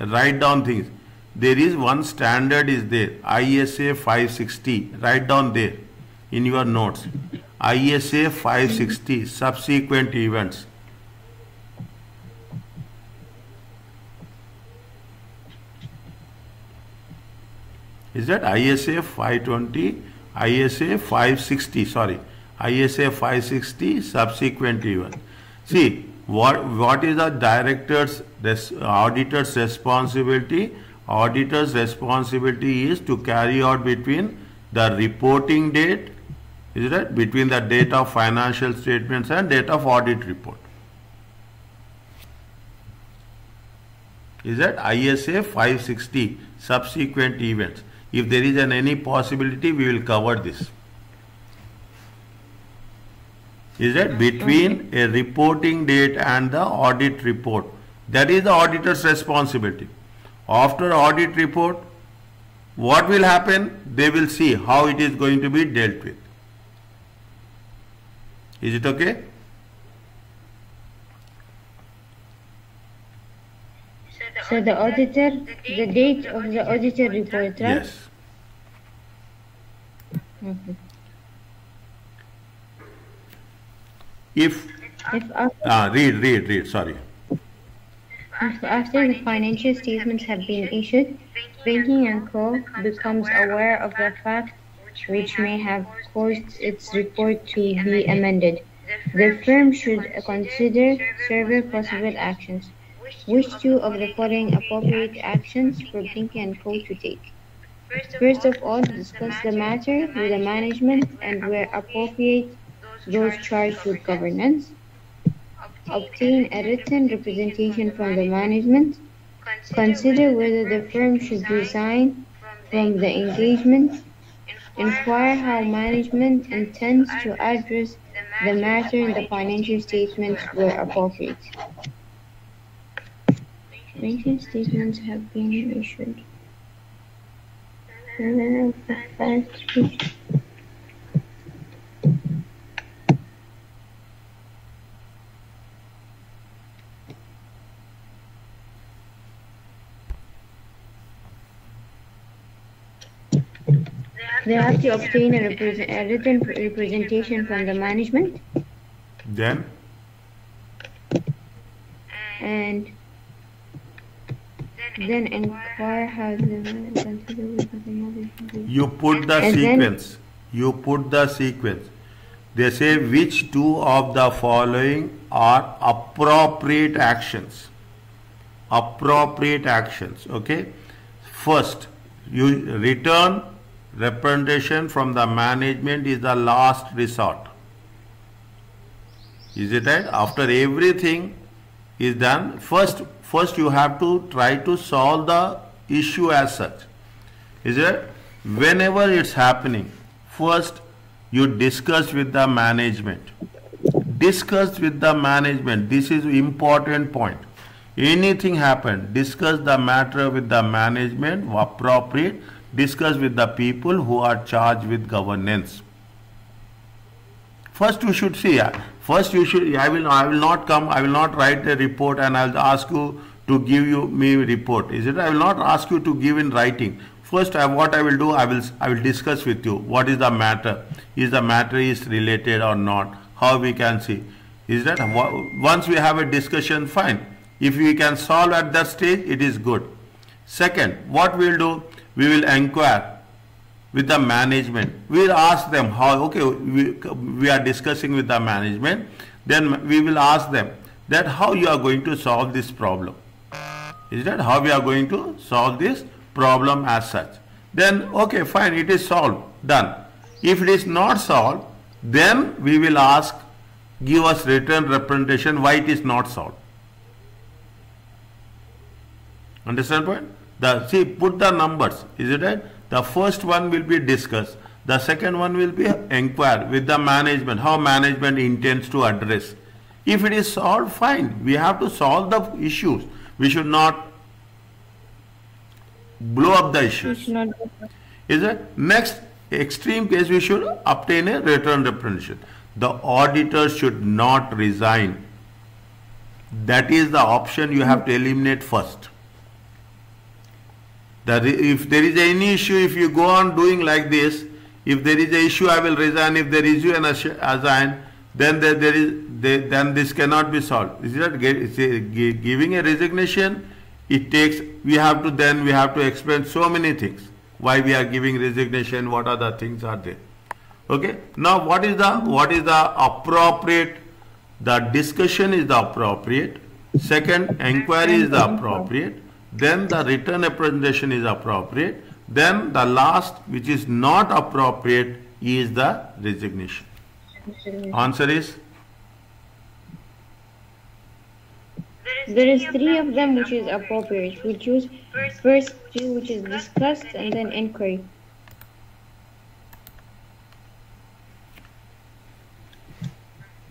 write down things. There is one standard is there, ISA 560. Write down there in your notes. ISA 560, subsequent events. Is that ISA 520, ISA 560, sorry, ISA 560, subsequent event. See, what, what is the director's, res- auditor's responsibility? Auditor's responsibility is to carry out between the reporting date, is that between the date of financial statements and date of audit report. Is that ISA 560 subsequent events? If there is an any possibility, we will cover this. Is that between a reporting date and the audit report? That is the auditor's responsibility. After audit report, what will happen? They will see how it is going to be dealt with. Is it okay? So the auditor, the date of the auditor report, right? Yes. Mhm. If, If after, ah, read, read, read, sorry. if after the financial statements have been issued, Banking and Co. becomes aware of the fact which may have caused its report to be amended. The firm should consider several possible actions. Which two of the following appropriate actions for Banking and Co. to take? First of all, discuss the matter with the management and where appropriate, those charged with governance. Obtain a written representation from the management. Consider whether the firm should resign from the engagement. Inquire how management intends to address the matter in the financial statements where appropriate. Financial statements have been issued. They have to obtain a, represent, a written representation from the management Then, and Then inquire how the consider with the knowledge. You put the And then- sequence. You put the sequence. They say which two of the following are appropriate actions. Appropriate actions. Okay. First, you return representation from the management is the last resort. Is it right? After everything is done, first first you have to try to solve the issue as such. Is it? Whenever it's happening, first you discuss with the management. Discuss with the management. This is important point. Anything happen, discuss the matter with the management, appropriate, discuss with the people who are charged with governance. First you should see, first you should, I will, I will not come, I will not write a report and I'll ask you to give you me report. Is it? I will not ask you to give in writing. First, I, what I will do, I will, I will discuss with you. What is the matter? Is the matter is related or not? How we can see? Is that once we have a discussion, fine. If we can solve at that stage, it is good. Second, what we'll do, we will inquire with the management. We'll ask them how, okay, we, we are discussing with the management, then we will ask them that how you are going to solve this problem. Is that how we are going to solve this problem as such? Then, okay, fine, it is solved, done. If it is not solved, then we will ask, give us written representation why it is not solved. Understand point? The see put the numbers. Is it right? The first one will be discussed. The second one will be inquire with the management how management intends to address. If it is solved, fine. We have to solve the issues. We should not blow up the issues. Is it? Next extreme case, we should obtain a return representation. The auditor should not resign. That is the option you have to eliminate first. That if there is any issue, if you go on doing like this, if there is a issue, I will resign. If there is you and assign, then there, there is then this cannot be solved. Is that giving a resignation? It takes. We have to then we have to explain so many things. Why we are giving resignation? What other things are there? Okay. Now, what is the what is the appropriate? The discussion is the appropriate. Second, inquiry is the appropriate. Then the written representation is appropriate. Then the last, which is not appropriate, is the resignation. Answer is There is three of them which is appropriate. We choose first two which is discussed and then inquiry.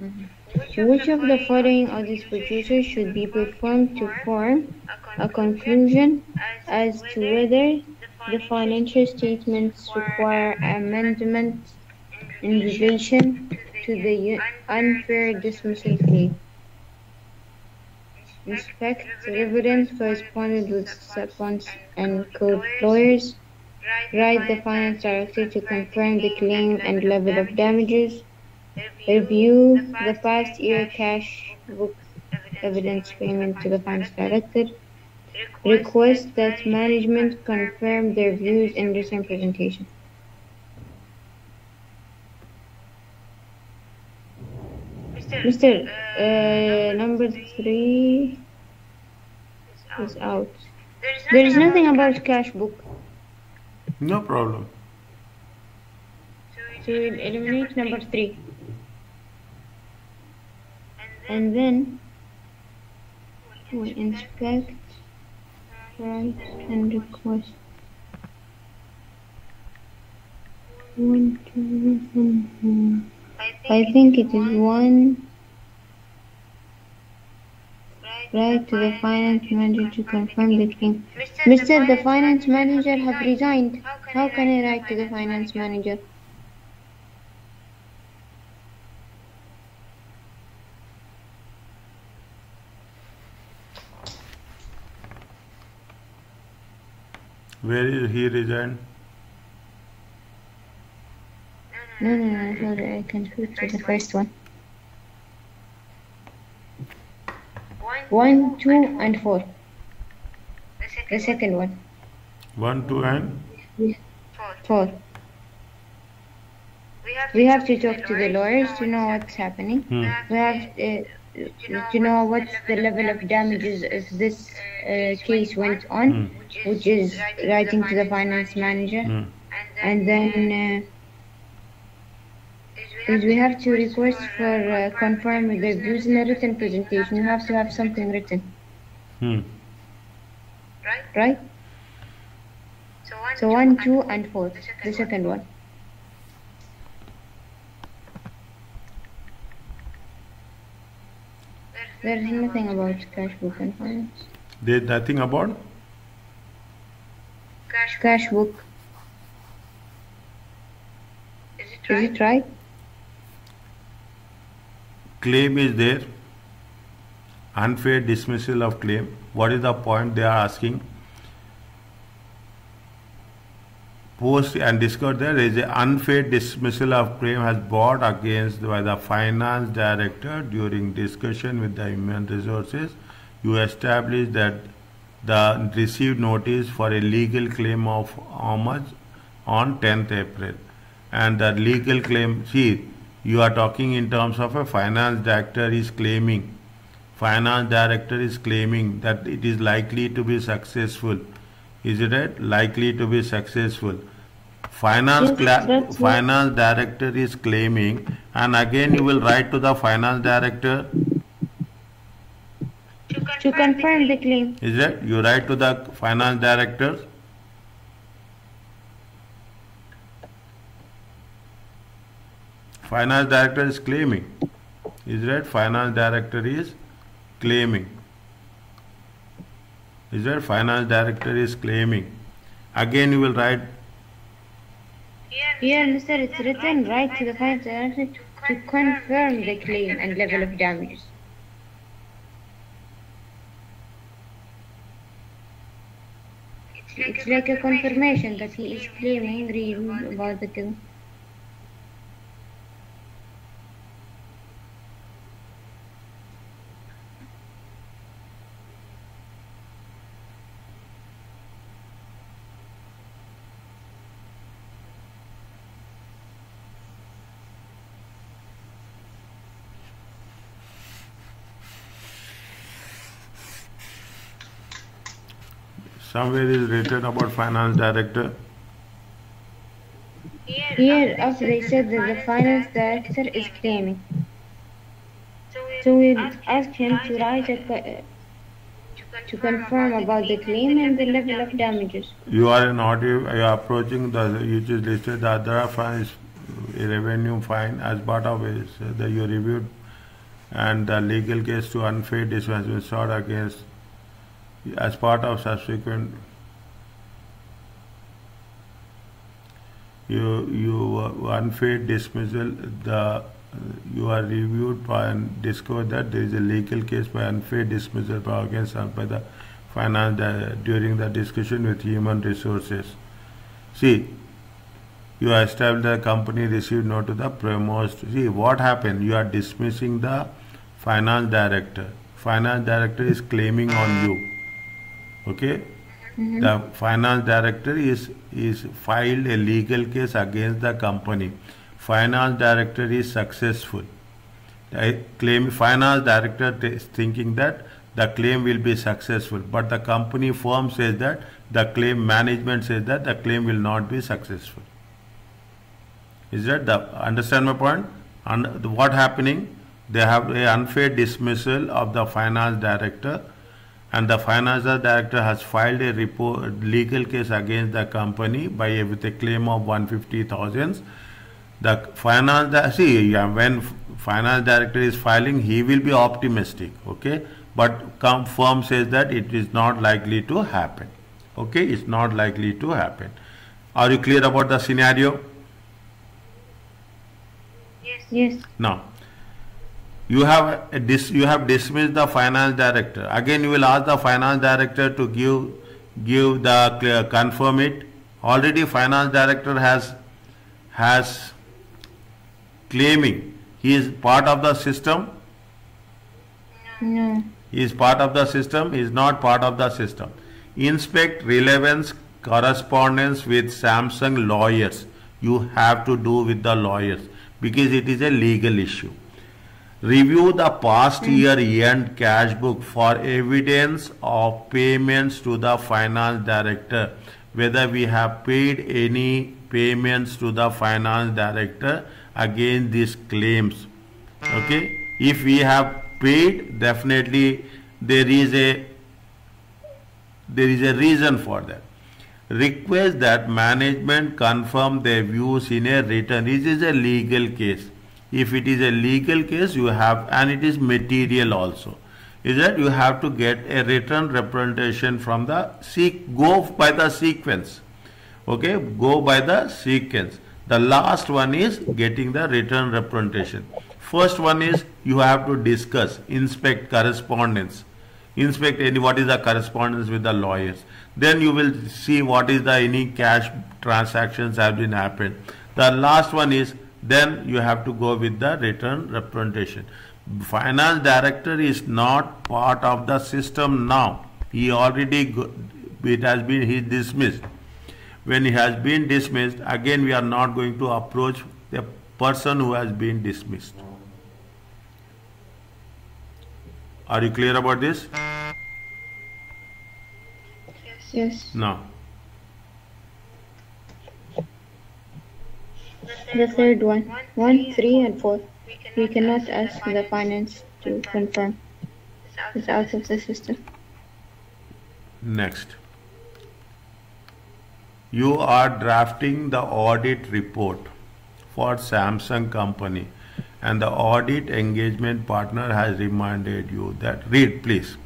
Mm-hmm. Which of the following of these procedures should be performed to form a conclusion as to whether the financial statements require amendment in relation to the unfair dismissal claim? Inspect evidence corresponded with SEPONS and code lawyers. Write the finance director to confirm the claim and level of damages. Review the past year cash book evidence payment to the finance director. Request that management confirm their views in written presentation. Mr. Uh, number three is out. There is nothing about cash book. no problem. So we'll eliminate number three. And then we inspect, write, and request. One, two, three, four. I think it is one. Write to the finance manager to confirm the claim. Mr. The finance manager have resigned. How can I write to the finance manager? Where is he resigned? No, no, no, sorry, I confused to the first one. One, two, and four. The second one. One, two, and Four. We have to talk to the lawyers to know what's happening. hmm. We have uh, to know what's the level of damages if this uh, case went on, which is writing to the finance manager. Hmm. And then uh, is we have to request for uh, confirm the views in a written presentation. You have to have something written, Hmm. right? So one, two, and four. The second one. There is nothing about cash book and finance. There's nothing about Cash book. Is it right? claim is there. Unfair dismissal of claim. What is the point they are asking? Post and discovered there is an unfair dismissal of claim has brought against by the finance director during discussion with the human resources. You establish that the received notice for a legal claim of homage on 10th April. And the legal claim, see, you are talking in terms of a finance director is claiming, finance director is claiming that it is likely to be successful. Is it right? Likely to be successful. Finance, Yes, cla- that's finance director is claiming, and again you will write to the finance director. To confirm the claim. Is that you write to the finance director? Finance director is claiming. Is that finance director is claiming? Is that finance director is claiming? Again you will write Here, Mr. It's written right to the finance director to confirm the claim and level of damages. It's like a confirmation that he is claiming real about the claim. Somewhere is written about finance director. Here, after they said that the finance director is claiming. So we asked him to write a, to confirm about the claim and the level of damages. You are an audio, you are approaching the, you just listed the other fine is a revenue fine as part of it, that you reviewed and the legal case to unfair dismissal sought against as part of subsequent you you unfair dismissal the you are reviewed by and discovered that there is a legal case by unfair dismissal by against by the finance uh, during the discussion with human resources. See, you established the company received note to the promost. See what happened? You are dismissing the finance director. Finance director is claiming on you. Okay. The finance director is is filed a legal case against the company. Finance director is successful. The claim finance director is thinking that the claim will be successful, but the company firm says that the claim management says that the claim will not be successful. Is that the understand my point? And what happening? They have a unfair dismissal of the finance director, and the finance director has filed a report legal case against the company by a, with a claim of one fifty thousands. The finance see yeah, when finance director is filing, he will be optimistic, okay. But com- firm says that it is not likely to happen. Okay, it's not likely to happen. Are you clear about the scenario? Yes. Yes. Now, you have a dis- you have dismissed the finance director. Again, you will ask the finance director to give give the clear, confirm it. Already, finance director has has claiming he is part of the system. No. He is part of the system. He is not part of the system. inspect relevance correspondence with Samsung lawyers. You have to do with the lawyers because it is a legal issue. Review the past year end cash book for evidence of payments to the finance director. Whether we have paid any payments to the finance director against these claims. Okay. If we have paid, definitely there is a there is a reason for that. Request that management confirm their views in a written. This is a legal case. If it is a legal case, you have, and it is material also, is that you have to get a written representation from the seek, go by the sequence. Okay, go by the sequence. The last one is getting the written representation. First one is you have to discuss, inspect correspondence inspect any what is the correspondence with the lawyers then you will see what is the any cash transactions have been happened the last one is then you have to go with the return representation. Finance director is not part of the system now. He already go, it has been he dismissed. When he has been dismissed again we are not going to approach the person who has been dismissed. Are you clear about this? Yes. Yes. No The third one. One, three, and four. We cannot ask the finance to confirm. It's out of the system. Next. You are drafting the audit report for Samsung company and the audit engagement partner has reminded you that read please.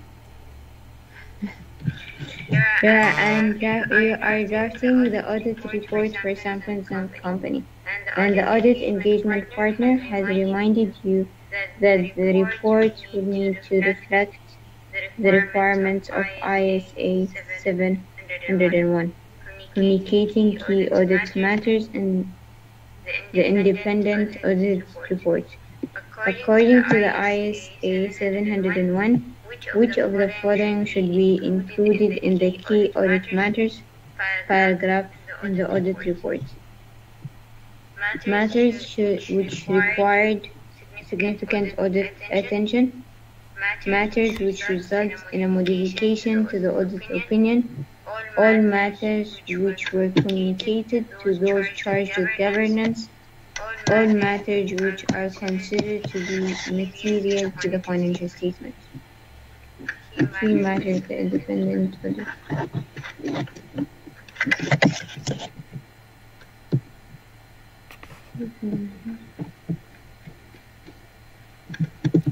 Yeah, and you are drafting the audit report for Samsung Company, and the audit engagement partner has reminded you that the report will need to reflect the requirements of ISA 701, communicating key audit matters in the independent audit report. According to the ISA 701, which of the following should be included in the key audit matters? paragraph in the audit report? Matters which required significant audit attention, matters which result in a modification to the audit opinion, all matters which were communicated to those charged with governance, all matters which are considered to be material to the financial statement. Three matters the independent audit.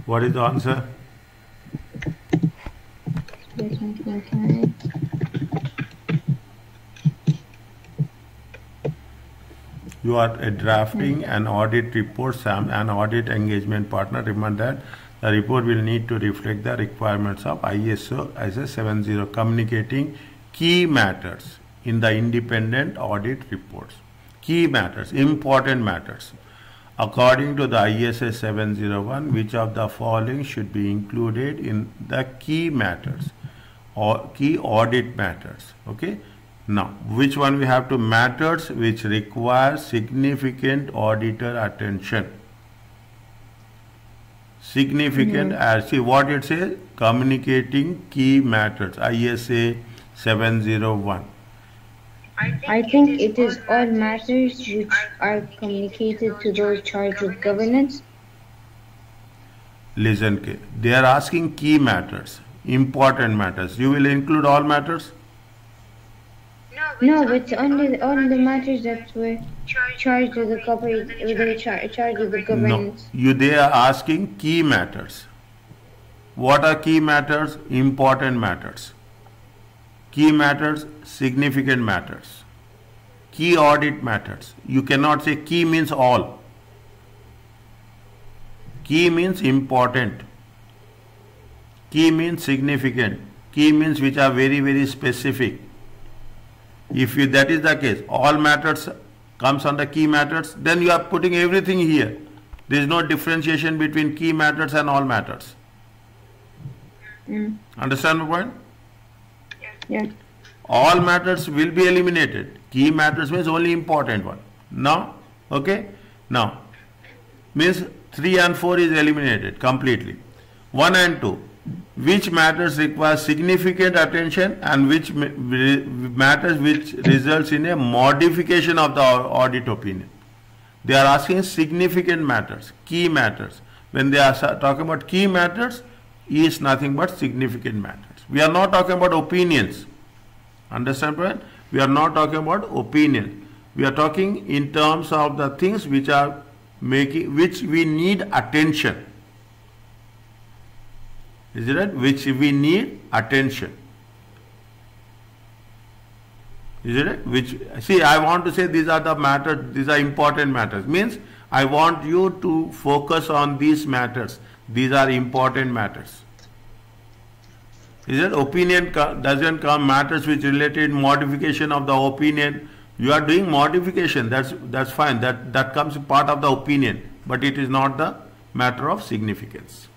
What is the answer? You are drafting an audit report, Sam, an audit engagement partner. Remember that the report will need to reflect the requirements of ISO ISO 70 communicating key matters in the independent audit reports. Key matters, important matters. According to the ISA 701, which of the following should be included in the key matters or key audit matters? Okay. Now, which one we have to matters which require significant auditor attention? Significant mm-hmm. as see what it says communicating key matters ISA 701. I think it is all matters which are communicated to those charged with governance. Listen, K. they are asking key matters, important matters. You will include all matters? No, but only only the matters that were charged with the corporate, with the char- charged with the No. governance. You they are asking key matters. What are key matters? Important matters. Key matters, significant matters. Key audit matters. You cannot say key means all. Key means important. Key means significant. Key means which are very, very specific. If you, that is the case, all matters comes under key matters, then you are putting everything here. There is no differentiation between key matters and all matters. Mm, Understand my point? Yeah. all matters will be eliminated. Key matters means only important one. Now, okay? Now, means 3 and 4 is eliminated completely. 1 and 2, which matters require significant attention and which matters which results in a modification of the audit opinion. They are asking significant matters, key matters. When they are talking about key matters, is nothing but significant matters. We are not talking about opinions. Understand, point? We are not talking about opinion. We are talking in terms of the things which are making, which we need attention. Is it right? Which we need attention. Is it right? Which, see, I want to say these are the matters, these are important matters. Means, I want you to focus on these matters. These are important matters. Is that opinion doesn't come matters which related modification of the opinion. You are doing modification. That's that's fine. That that comes part of the opinion, but it is not the matter of significance.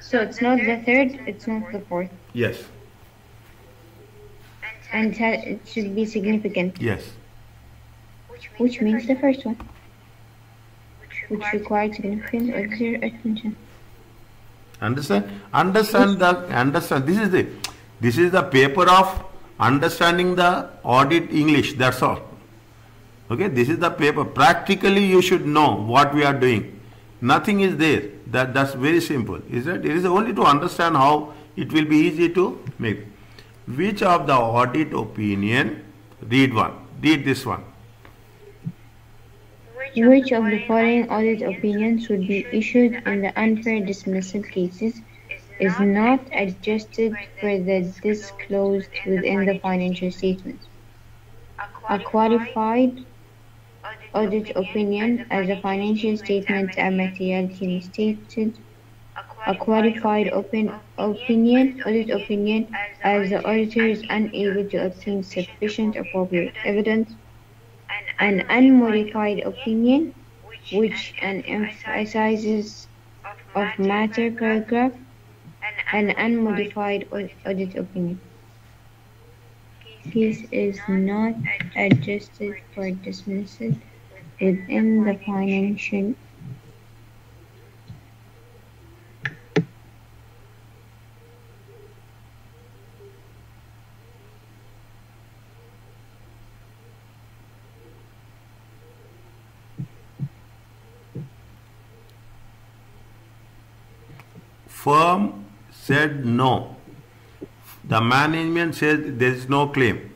So it's not the third. It's not the fourth. Yes. And it should be significant. Yes. Which means the first one, which requires significant or clear attention. Understand? Understand the understand. This is the this is the paper of understanding the audit English. That's all. Okay, this is the paper. Practically, you should know what we are doing. Nothing is there. That that's very simple. Is it? It is only to understand how it will be easy to make. Which of the audit opinion? Read one. Read this one. Which of the following audit opinions would be issued in the unfair dismissal cases is not adjusted for the disclosed within the financial statements? A qualified audit opinion as the financial statements are materially stated. A qualified open opinion, audit opinion, as the auditor is unable to obtain sufficient appropriate evidence an unmodified opinion, which an emphasizes of matter paragraph, an unmodified audit opinion. Case is not adjusted for dismissal within the financial Firm said no. The management says there is no claim.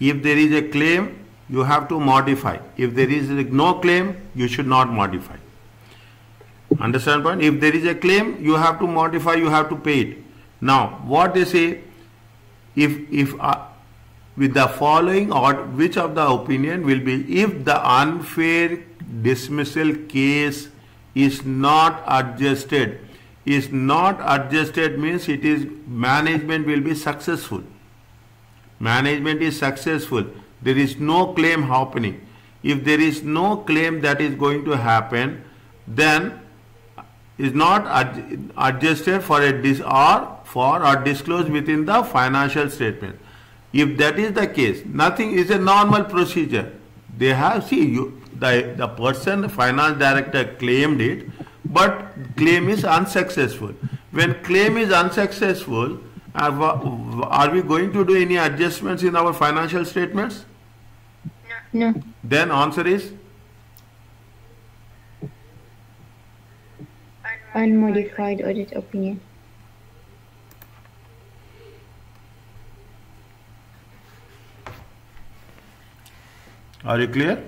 If there is a claim, you have to modify. If there is no claim, you should not modify. Understand point? If there is a claim, you have to modify, you have to pay it. Now, what they say, if if uh, with the following or which of the opinion will be if the unfair dismissal case is not adjusted is not adjusted means it is management will be successful. Management is successful. There is no claim happening. If there is no claim that is going to happen, then is not ad adjusted for a dis or for or disclosed within the financial statement. If that is the case, nothing is a normal procedure. They have see you the the person the finance director claimed it but claim is unsuccessful. When claim is unsuccessful, uh, are we going to do any adjustments in our financial statements? No. Then answer is? Unmodified audit opinion. Are you clear?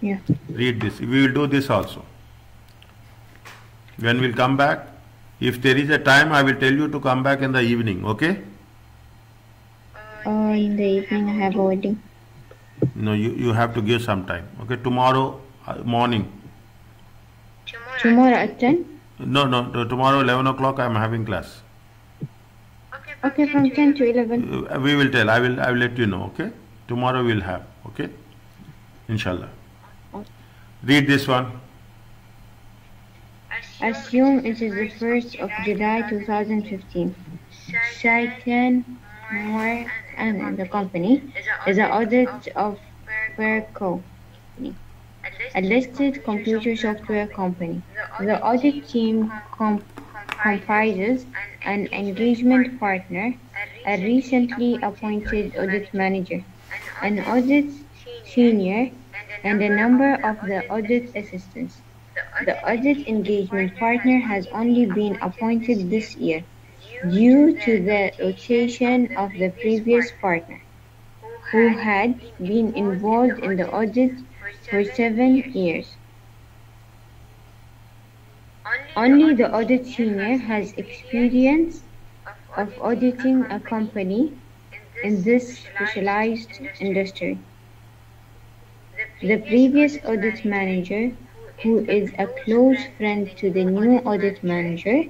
Yeah. Read this. We will do this also. When we'll come back, if there is a time, I will tell you to come back in the evening, okay? Uh, in the evening, I have a wedding. No, you, you have to give some time, okay? Tomorrow uh, morning. Tomorrow at 10? No, no, tomorrow 11 o'clock I am having class. Okay, from 10 to 11. Uh, we will tell, I will, I will let you know, okay? Tomorrow we'll have, okay? Inshallah. Read this one. Assume it is the 1st of July 2015. Shaitan Moore and the company is an audit of Perco, a listed computer software company. The audit team com- comprises an engagement partner, a recently appointed audit manager, an audit senior, and a number of the audit assistants. The audit engagement partner has only been appointed this year due to the rotation of the previous partner, who had been involved in the audit for seven years. Only the audit senior has experience of auditing a company in this specialized industry. The previous audit manager, who is a close friend to the new audit manager,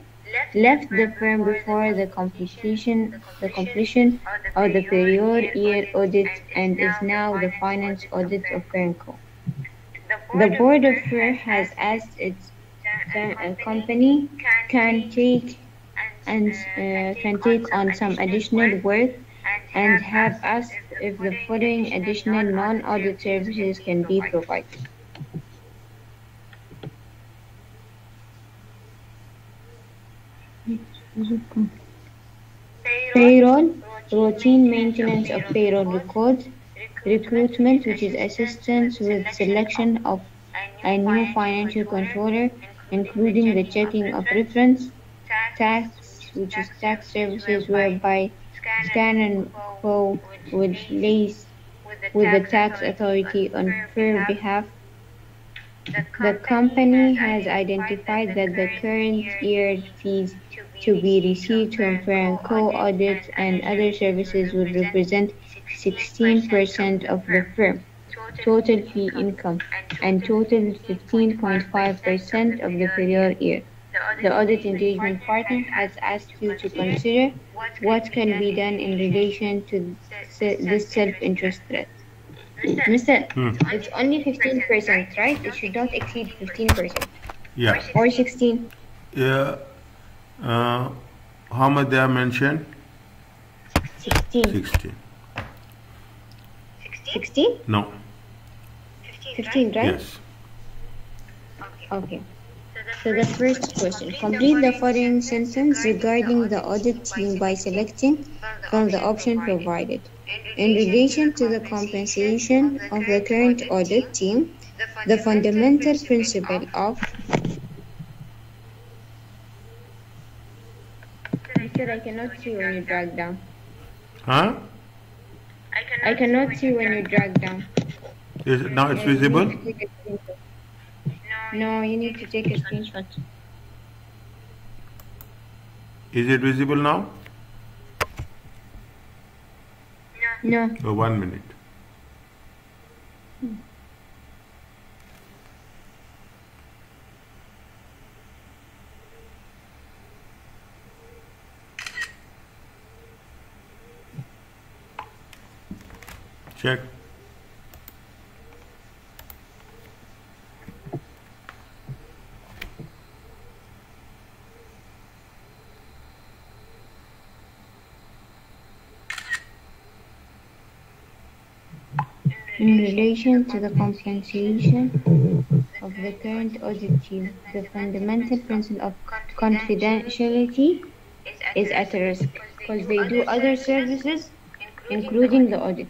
left the firm before the completion the completion of the prior year audit and is now the finance audit of Fernco. The board of FIR has asked its uh, company can take and uh, can take on some additional work and have asked if the following additional non-audit services can be provided. Payroll, routine maintenance of payroll records, recruitment, which is assistance with selection of a new financial controller, including the checking of reference, tax, which is tax services whereby Scan and Co would liaise with the tax authority on fair behalf. The company has identified that the current year fees to be received from Fair Co audit and other services would represent 16% of the firm total fee income and total 15.5% of the prior year. The audit engagement partner has asked you to consider what can be done in relation to this self-interest threat. Mister, it's only 15%, right? It should not exceed 15%. Yeah. Or 16. Yeah. Uh, how much they have mentioned? 16. 16. 16? No. 15, right? Yes. Okay. So the first question, complete the following sentence regarding the audit team by selecting from the option provided. In relation to the compensation of the current audit team, the fundamental principle of Sir, I cannot see when you drag down. Huh? I cannot see when you drag down. Is it, now it's You visible? to take a screenshot. No, you need to take a screenshot. Is it visible now? No. Oh, one minute. Check. In relation to the compensation of the current audit team, the fundamental principle of confidentiality is at risk because they do other services, including the audit.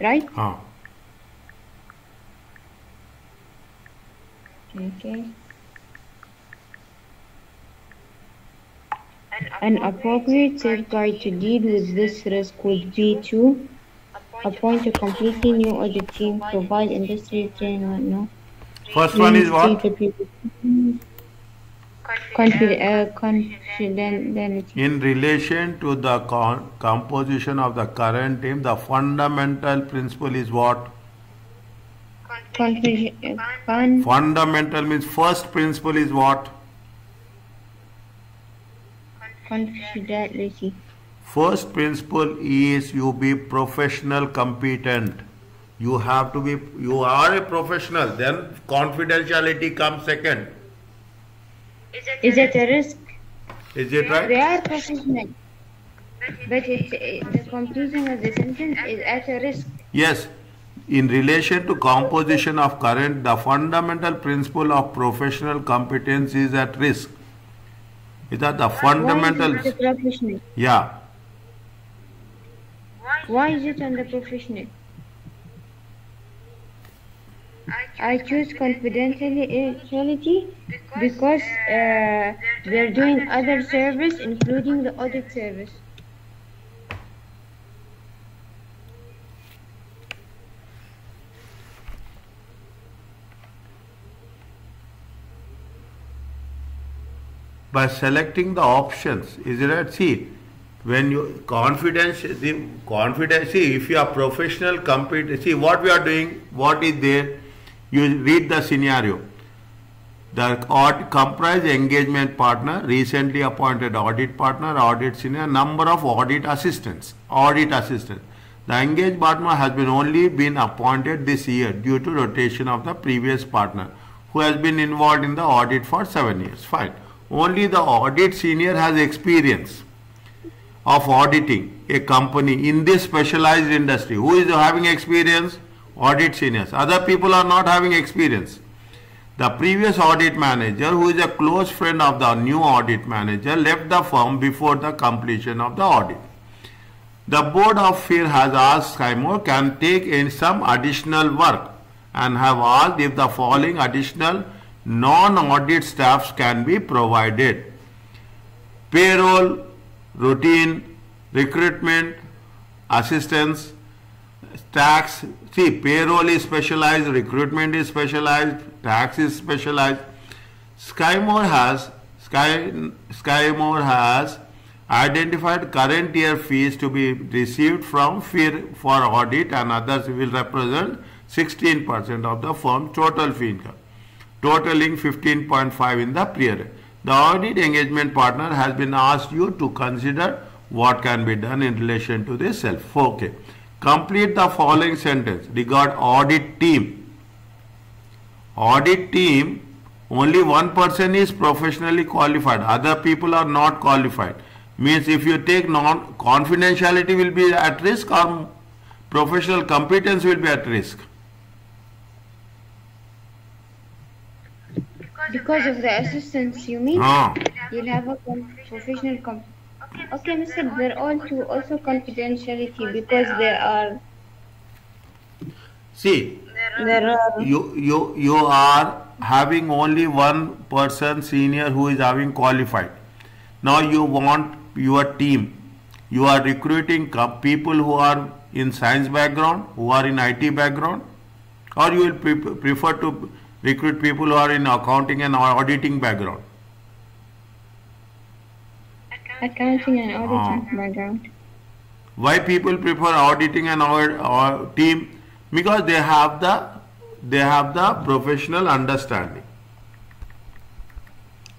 Right? Ah. Okay. An appropriate safeguard to deal with this risk would be to appoint a completely new audit team, provide industry training, no? First one is what? Confid- uh. In relation to the con- composition of the current team, the fundamental principle is what? Confid- uh, Fundamental means first principle is what? confidentiality. First principle is you be professional competent. You have to be, you are a professional, then confidentiality comes second. is it a risk. Is it right? They are professional. But it, the completing of the sentence is at a risk. Yes. In relation to composition of current, the fundamental principle of professional competence is at risk. Is that the fundamental? Why is professional? Yeah. Why is it under professional? I choose confidentiality because uh, they're doing other service, including the audit service. by selecting the options. Is it right? See, when you confidence, the confidence. See, if you are professional, compete. See what we are doing. What is there? You read the scenario. The audit comprise engagement partner, recently appointed audit partner, audit senior, number of audit assistants, audit assistants. The engaged partner has been only been appointed this year due to rotation of the previous partner who has been involved in the audit for seven years. Fine. Only the audit senior has experience of auditing a company in this specialized industry. Who is having experience? Audit seniors. Other people are not having experience. The previous audit manager, who is a close friend of the new audit manager, left the firm before the completion of the audit. The board of fear has asked Skymore can take in some additional work and have asked if the following additional non-audit staffs can be provided. Payroll, routine, recruitment, assistance, tax. See, payroll is specialized, recruitment is specialized, tax is specialized. Skymore has Sky, Skymore has identified current year fees to be received from FIR for audit and others will represent 16% of the firm's total fee income totaling 15.5 in the period. The audit engagement partner has been asked you to consider what can be done in relation to this self. Okay. Complete the following sentence regard audit team. Audit team, only one person is professionally qualified. Other people are not qualified. Means if you take non confidentiality will be at risk or professional competence will be at risk. Because of the assistance you mean? Ah. You'll have a com- professional com- Okay, Mr. They're all to also confidentiality because there are See, there are you you you are having only one person senior who is having qualified now you want your team you are recruiting people who are in science background who are in it background or you will pre- prefer to recruit people who are in accounting and auditing background. Accounting and auditing ah. background. why people prefer auditing and our, our team? Because they have the they have the professional understanding.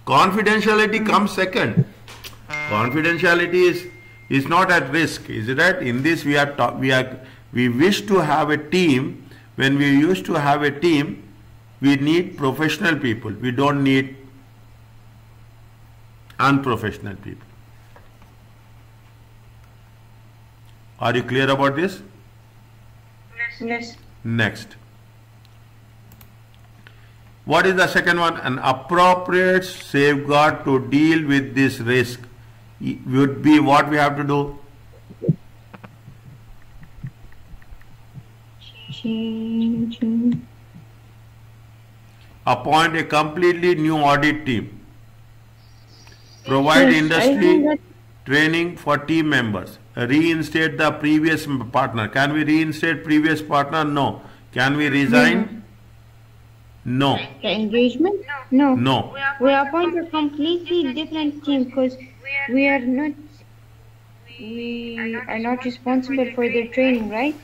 Confidentiality hmm. comes second. Confidentiality is is not at risk is it right? In this we are ta- we are we wish to have a team. When we used to have a team we need professional people we don't need unprofessional people are you clear about this Yes. Next. What is the second one? An appropriate safeguard to deal with this risk would be what we have to do. Changing. Appoint a completely new audit team. Provide Yes, industry training for team members. Reinstate the previous partner. Can we reinstate previous partner? No. Can we resign? No. The engagement? No. No. We appoint a completely different team because we are not we are not responsible for their training, right?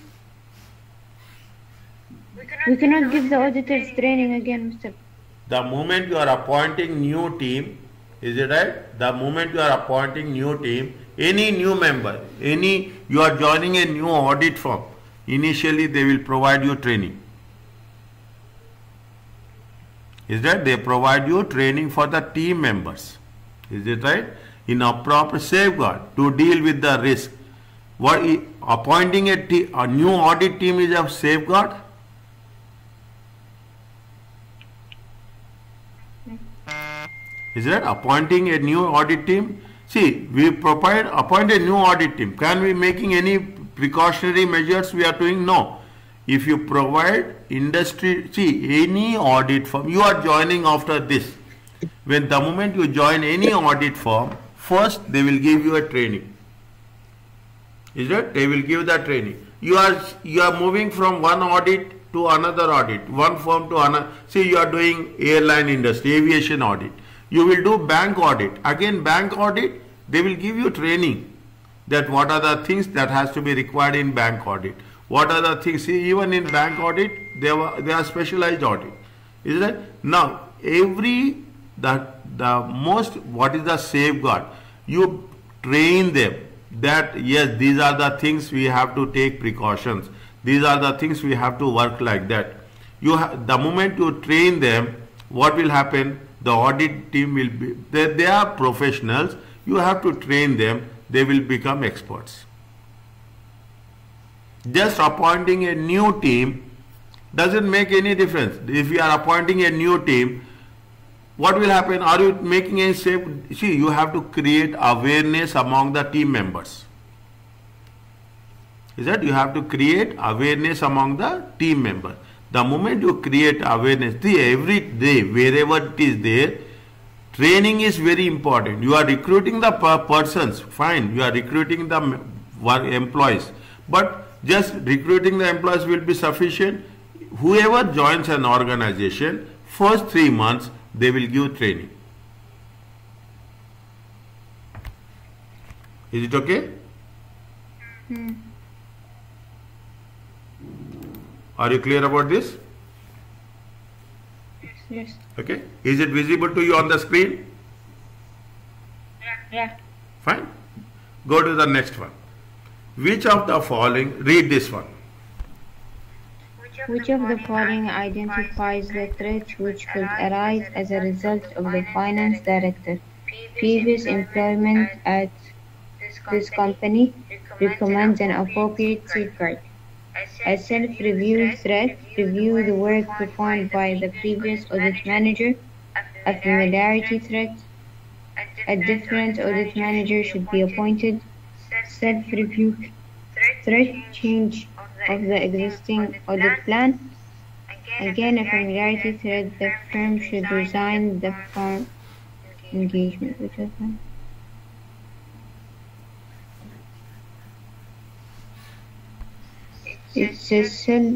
We cannot give the auditors training again, Mr. The moment you are appointing new team, is it right? The moment you are appointing new team, any new member, any you are joining a new audit firm, initially they will provide you training. Is that they provide you training for the team members. Is it right? In a proper safeguard to deal with the risk. What appointing a, a new audit team is a safeguard? Is that appointing a new audit team? See, we provide appoint a new audit team. Can we making any precautionary measures we are doing? No. If you provide industry, see any audit firm, you are joining after this. When the moment you join any audit firm, first they will give you a training. Is it? They will give the training. You are you are moving from one audit to another audit, one firm to another. See, you are doing airline industry, aviation audit. You will do bank audit. Again, bank audit, they will give you training that what are the things that has to be required in bank audit. What are the things? See, even in bank audit, they are they are specialized audit. Is it? Now, every the the most what is the safeguard? You train them that yes, these are the things we have to take precautions. These are the things we have to work like that. You ha- the moment you train them, what will happen? The audit team will be they, they are professionals. You have to train them. They will become experts. Just appointing a new team doesn't make any difference. If you are appointing a new team, what will happen? Are you making a safe? See, you have to create awareness among the team members. Is that you have to create awareness among the team members. The moment you create awareness, see, every day, wherever it is there, training is very important. You are recruiting the per- persons, fine. You are recruiting the employees, but just recruiting the employees will be sufficient. Whoever joins an organization, first three months they will give training. Is it okay? Hmm. Are you clear about this? Yes. Okay. Is it visible to you on the screen? Yeah. Fine. Go to the next one. Which of the following, read this one. Which of the following identifies the threat which could arise as a result of the finance director previous employment at this company recommends an appropriate safeguard. A self-review threat, review the work performed by the previous audit manager. A familiarity threat, a different audit manager should be appointed. Self-review threat, change of the existing audit plan. Again, a familiarity threat, the firm should resign the firm engagement. Which is that? It's a self,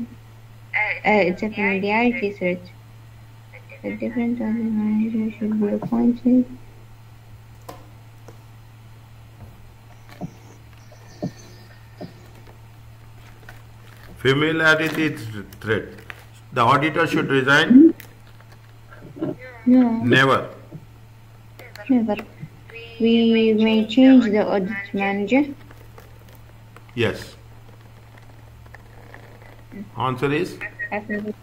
uh, it's a familiarity threat. A different audit manager should be appointed. Familiarity threat. The auditor should resign? No, Never. never. We may change the audit manager. Yes. Answer is A fami-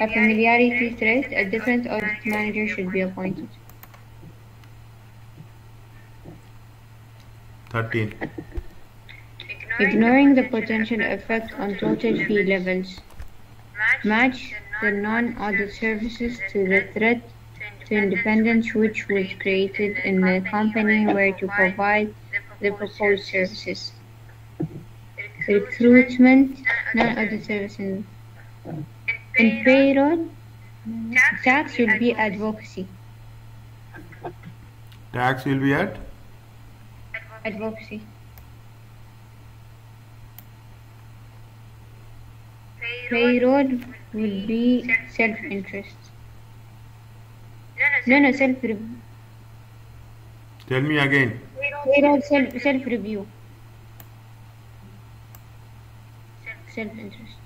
a familiarity threat, a different audit manager should be appointed. 13. Ignoring the potential effect on total fee levels. Match the non-audit services to the threat to independence which was created in the company where to provide the proposed services. Recruitment, non-audit services. In payroll, tax will be advocacy. Tax will be at Advocacy. Payroll will be self-interest. No, no, self review. Tell me again. payroll self self review. Self interest.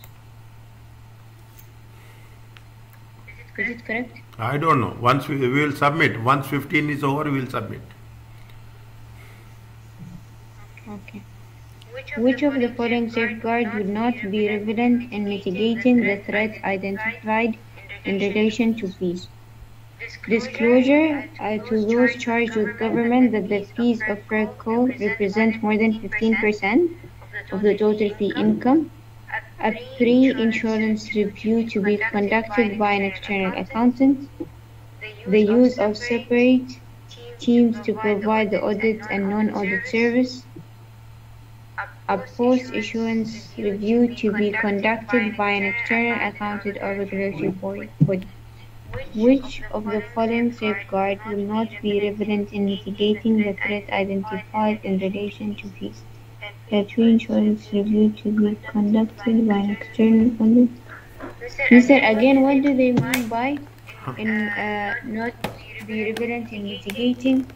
Is it correct? I don't know. Once we, we will submit. Once 15 is over, we will submit. Okay. Which of the following safeguards would not be relevant in mitigating the threat identified in relation to fees? disclosure uh, to those charged with governance that the fees of RegCo represent more than 15% of the total fee income, a pre-issuance review to be conducted by an external accountant, the use of separate teams to provide the audit and non-audit service, a post-issuance review to be conducted by an external accountant or regulatory body. Which of the following safeguards will not be relevant in mitigating the threat identified in relation to fees? A pre-issuance review to be conducted by an external audit. Mr. Again, what do they mean by in uh, not be relevant in mitigating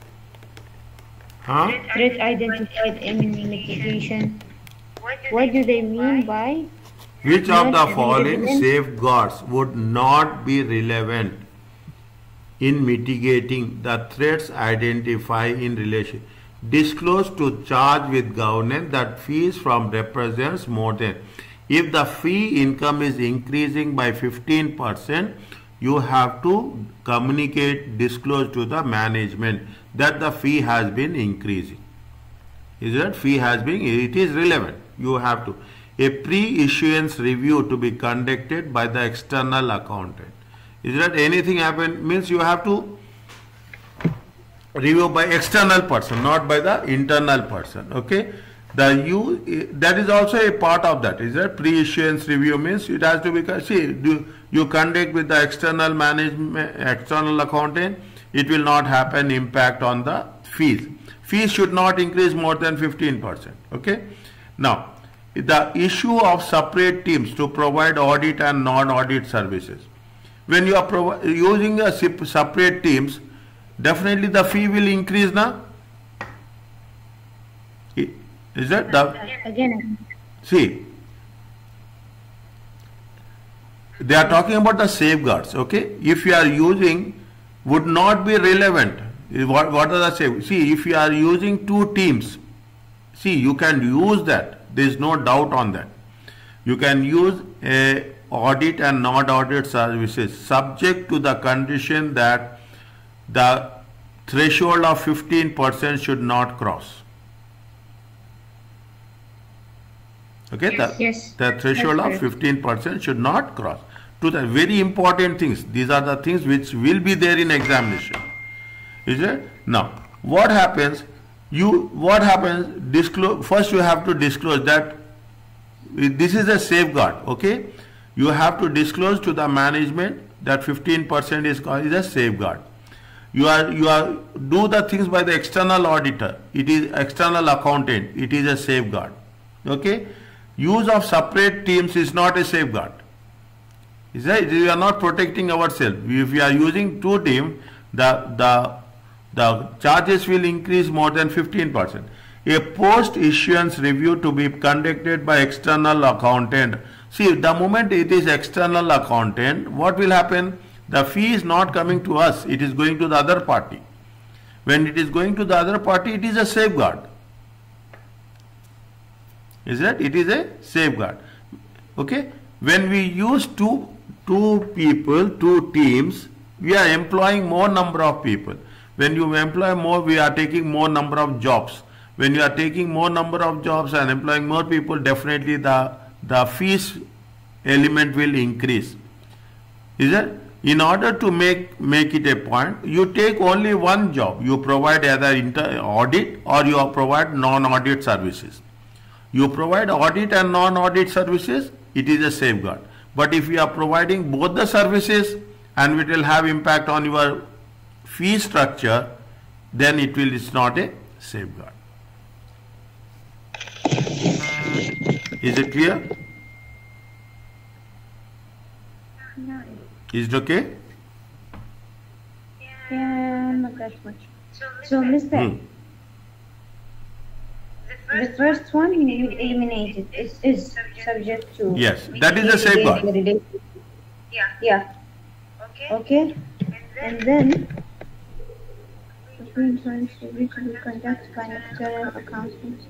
Huh? threat identified in mitigation? What do they mean by Which of the following relevant. safeguards would not be relevant in mitigating the threats identified in relation? Disclose to charge with governance that fees from represents more than. If the fee income is increasing by 15%, you have to communicate, disclose to the management that the fee has been increasing. Is that fee has been it is relevant. You have to. A pre-issuance review to be conducted by the external accountant. Is that anything happen? Means you have to review by external person not by the internal person okay? The you that is also a part of that is that pre-issuance review means it has to be see do you conduct with the external management external accountant it will not have an impact on the fees. Fees should not increase more than 15% okay? Now the issue of separate teams to provide audit and non-audit services. When you are using a separate teams definitely the fee will increase now is that the again? See, they are talking about the safeguards, okay? If you are using, would not be relevant. What, what are the? See, if you are using two teams, see, you can use that. There is no doubt on that. You can use a audit and not audit services subject to the condition that the threshold of 15% should not cross. Okay, the, Yes. the threshold of 15% should not cross. To the very important things, these are the things which will be there in examination. Is it? Now, what happens? You, what happens? Disclose, first you have to disclose that this is a safeguard, okay? You have to disclose to the management that 15% is, is a safeguard. You are, you are, do the things by the external auditor. It is external accountant. It is a safeguard. Okay? Use of separate teams is not a safeguard. Is that we are not protecting ourselves. If we are using two teams, the the the charges will increase more than 15%. A post-issuance review to be conducted by external accountant. See, the moment it is external accountant, what will happen? The fee is not coming to us, it is going to the other party. When it is going to the other party, it is a safeguard. Is that? It is a safeguard. Okay? When we use two, two people, two teams, we are employing more number of people. When you employ more, we are taking more number of jobs. When you are taking more number of jobs and employing more people, definitely the, the fees element will increase. Is it? In order to make, make it a point, you take only one job. You provide either inter, audit or you provide non-audit services. You provide audit and non-audit services, it is a safeguard. But if you are providing both the services and it will have impact on your fee structure, then it will it's not a safeguard. Is it clear? Is it okay? Yeah, not that much. So, Mr. Hmm. The first one you eliminated is, is subject to. Yes, that is a safeguard. Yeah. Yeah, Okay. okay. And then, the insurance review to be conducted by an external accountant.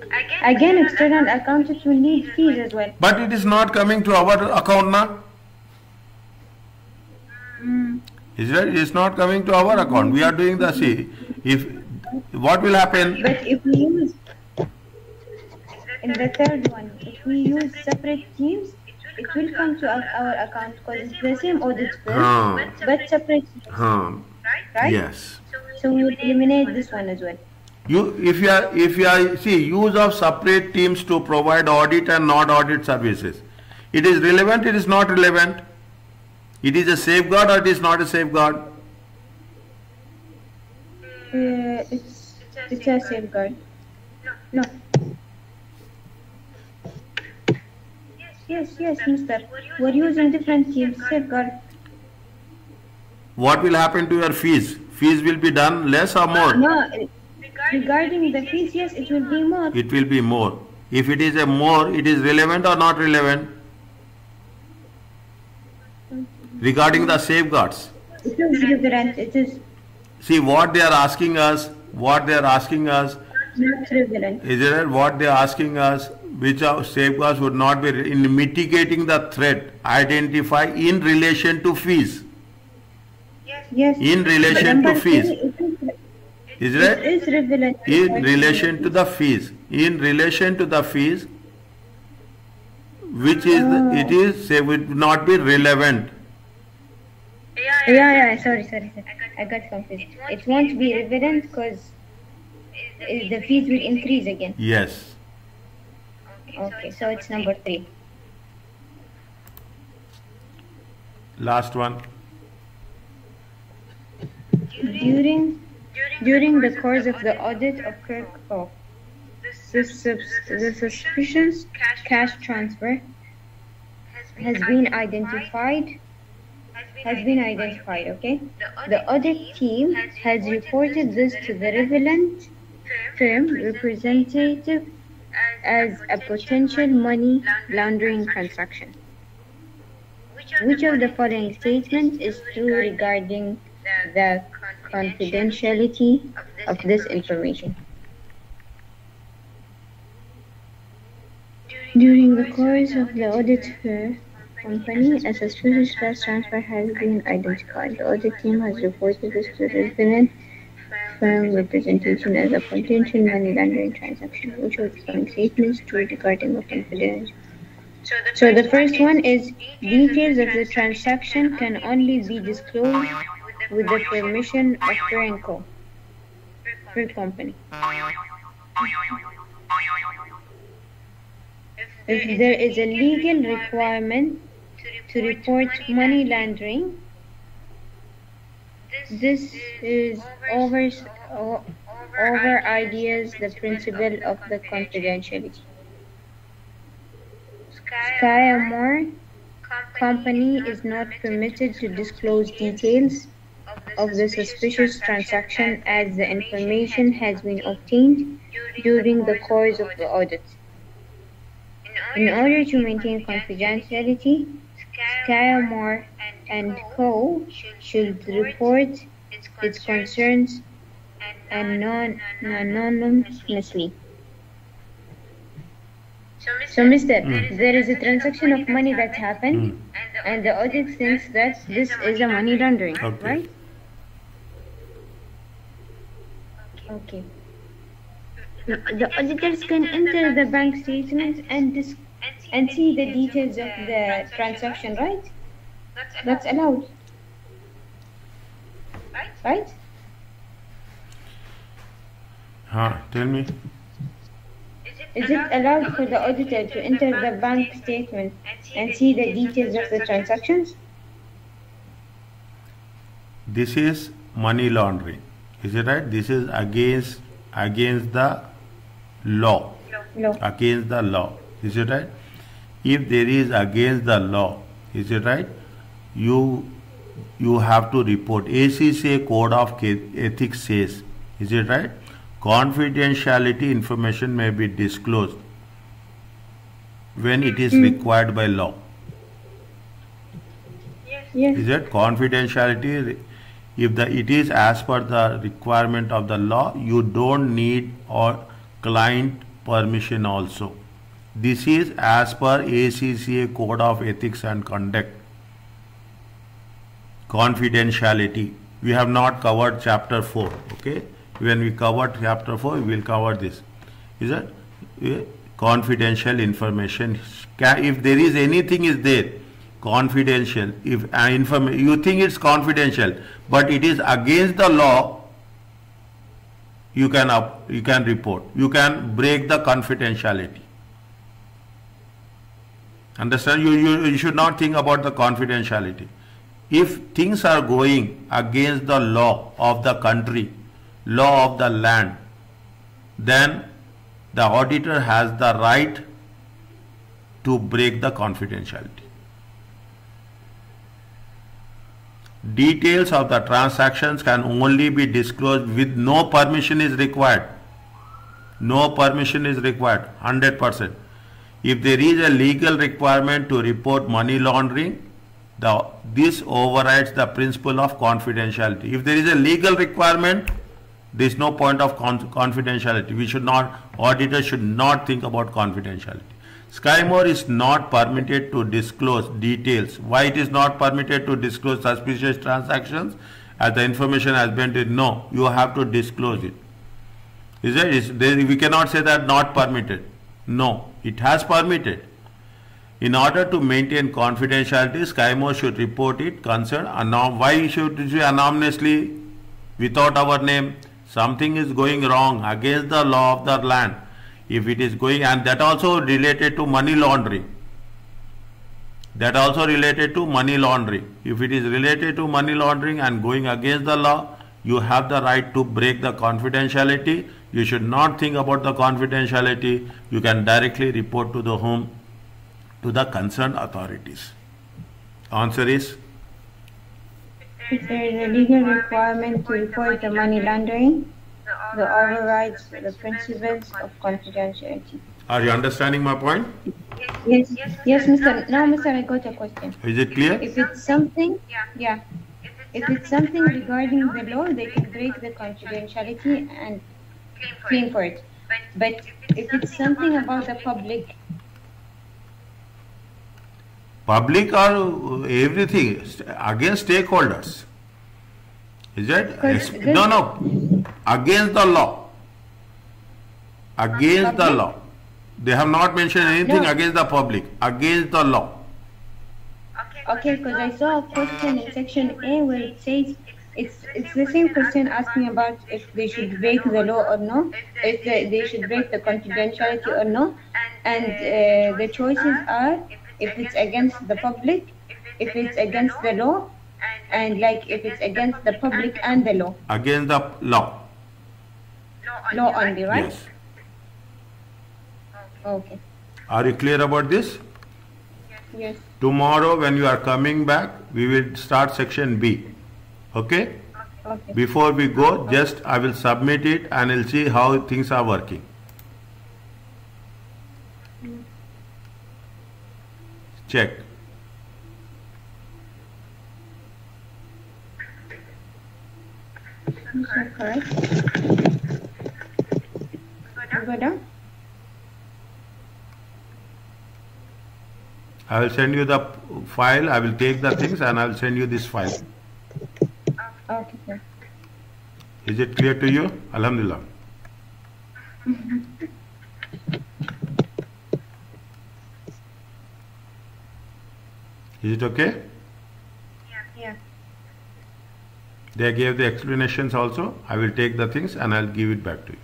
Again, Again, external accountants will need fees as well. But it is not coming to our account now. Hmm. Is that it's not coming to our account? We are doing the see. If what will happen? But if we use in the third one, if we use separate teams, it will come to our, our account because it's the same audit firm, Huh. but separate, Huh. right? Yes. So we will eliminate this one as well. You, if you are, if you are, see, use of separate teams to provide audit and not audit services. It is relevant, it is not relevant. It is a safeguard or it is not a safeguard. Uh, it's it's a safeguard. No. Yes, yes, Mister. We're using different teams. Safeguard. What will happen to your fees? Fees will be done less or more? No, regarding the fees, yes, it will be more. It will be more. If it is a more, it is relevant or not relevant? Regarding the safeguards. It is relevant. It is See what they are asking us, what they are asking us, not is it what they are asking us, which of safeguards would not be in mitigating the threat, identify in relation to fees. Yes. Yes. In relation to fees. it is- Is It it? is relevant. In relation to the fees. In relation to the fees, which is, the- it is, say, would not be relevant. Yeah, yeah, sorry, sorry, sorry. I got confused. It won't be relevant because the fees will increase again. Yes. Okay, so it's number three. Last one. During during the course of the audit of Kirk oh, the, sus- the suspicious cash transfer has been identified has been identified, okay? The audit team has reported this to the relevant firm representative as a potential money laundering transaction. Which of the following statements is true regarding the confidentiality of this information? During the course of the audit for company, as a suspicious cash transfer has been identified. The audit team has reported this to the relevant firm representation as a potential money laundering transaction. Which of the following statements true regarding the confidentiality? So the first one is details of the transaction can only be disclosed with the permission of Franco, per company. If there is a legal requirement to report money laundering, this is over, over ideas the principle of the confidentiality. Skymore company is not permitted to disclose details of the suspicious transaction as the information has been obtained during the course of the audit. In order to maintain confidentiality, Skymore and Co. should report its concerns and non anonymously. So, Mister, Mm. there is a transaction of money that happened, Mm. and the audit thinks that this is a money laundering, Okay. right? Okay. The auditors can enter the bank statements and dis- and see the details of the transaction, right? That's allowed, right? Huh, tell me. Is it allowed for the auditor to enter the bank statement and see the details of the transactions? This is money laundering. Is it right? This is against against the law. No. Against the law. Is it right? If there is against the law, is it right? You you have to report. ACCA Code of Ethics says, is it right? Confidentiality information may be disclosed when it is mm. required by law. Yes. Yes. Is it confidentiality? If the it is as per the requirement of the law, you don't need or client permission also. This is as per ACCA Code of Ethics and Conduct. confidentiality. We have not covered chapter 4. Okay. When we cover chapter 4, we will cover this. Is it? eh, Confidential information. If there is anything is there, confidential. If uh, inform you think it's confidential, but it is against the law, you can up, you can report. You can break the confidentiality. Understand? You, you, you should not think about the confidentiality. If things are going against the law of the country, law of the land, then the auditor has the right to break the confidentiality. Details of the transactions can only be disclosed with no permission is required. No permission is required, 100%. If there is a legal requirement to report money laundering, the, this overrides the principle of confidentiality. If there is a legal requirement, there is no point of con- confidentiality. We should not, auditors should not think about confidentiality. Skymore is not permitted to disclose details. Why it is not permitted to disclose suspicious transactions? As the information has been, no, you have to disclose it. Is there, we cannot say that not permitted. No, it has permitted. In order to maintain confidentiality, Skymore should report it concerned. Anom- why should be anonymously without our name? Something is going wrong against the law of the land. If it is going, and that also related to money laundering. That also related to money laundering. If it is related to money laundering and going against the law, you have the right to break the confidentiality. You should not think about the confidentiality. You can directly report to the home, to the concerned authorities. Answer is If there is a legal requirement to report the money laundering, the overrides the principles of confidentiality. Are you understanding my point? Yes, yes, Mr. Now, Mr. I got a question. Is it clear? If it's something, Yeah. yeah, if it's something regarding the law, they can break the confidentiality and claim for it. But if it's something about the public, Public or everything against stakeholders. Is it? Because Yes. this- No, no. Against the law. Against the law. They have not mentioned anything No. against the public. Against the law. okay, because I saw a question in section A where it says it's it's the same question asking about if they should break the law or no, if they, they should break the confidentiality or no, and uh, the choices are if it's against the public, if it's against the law, and like if it's against the public and the law, Against the law. law only, right? Yes. Okay. Are you clear about this? Yes. Tomorrow when you are coming back, we will start section B. Okay? Okay. Before we go, just I will submit it and we'll see how things are working. Check. Correct? I will send you the file, I will take the things and I will send you this file. Okay, sir. Is it clear to you? Alhamdulillah. Is it okay? Yeah. They gave the explanations also. I will take the things and I'll give it back to you.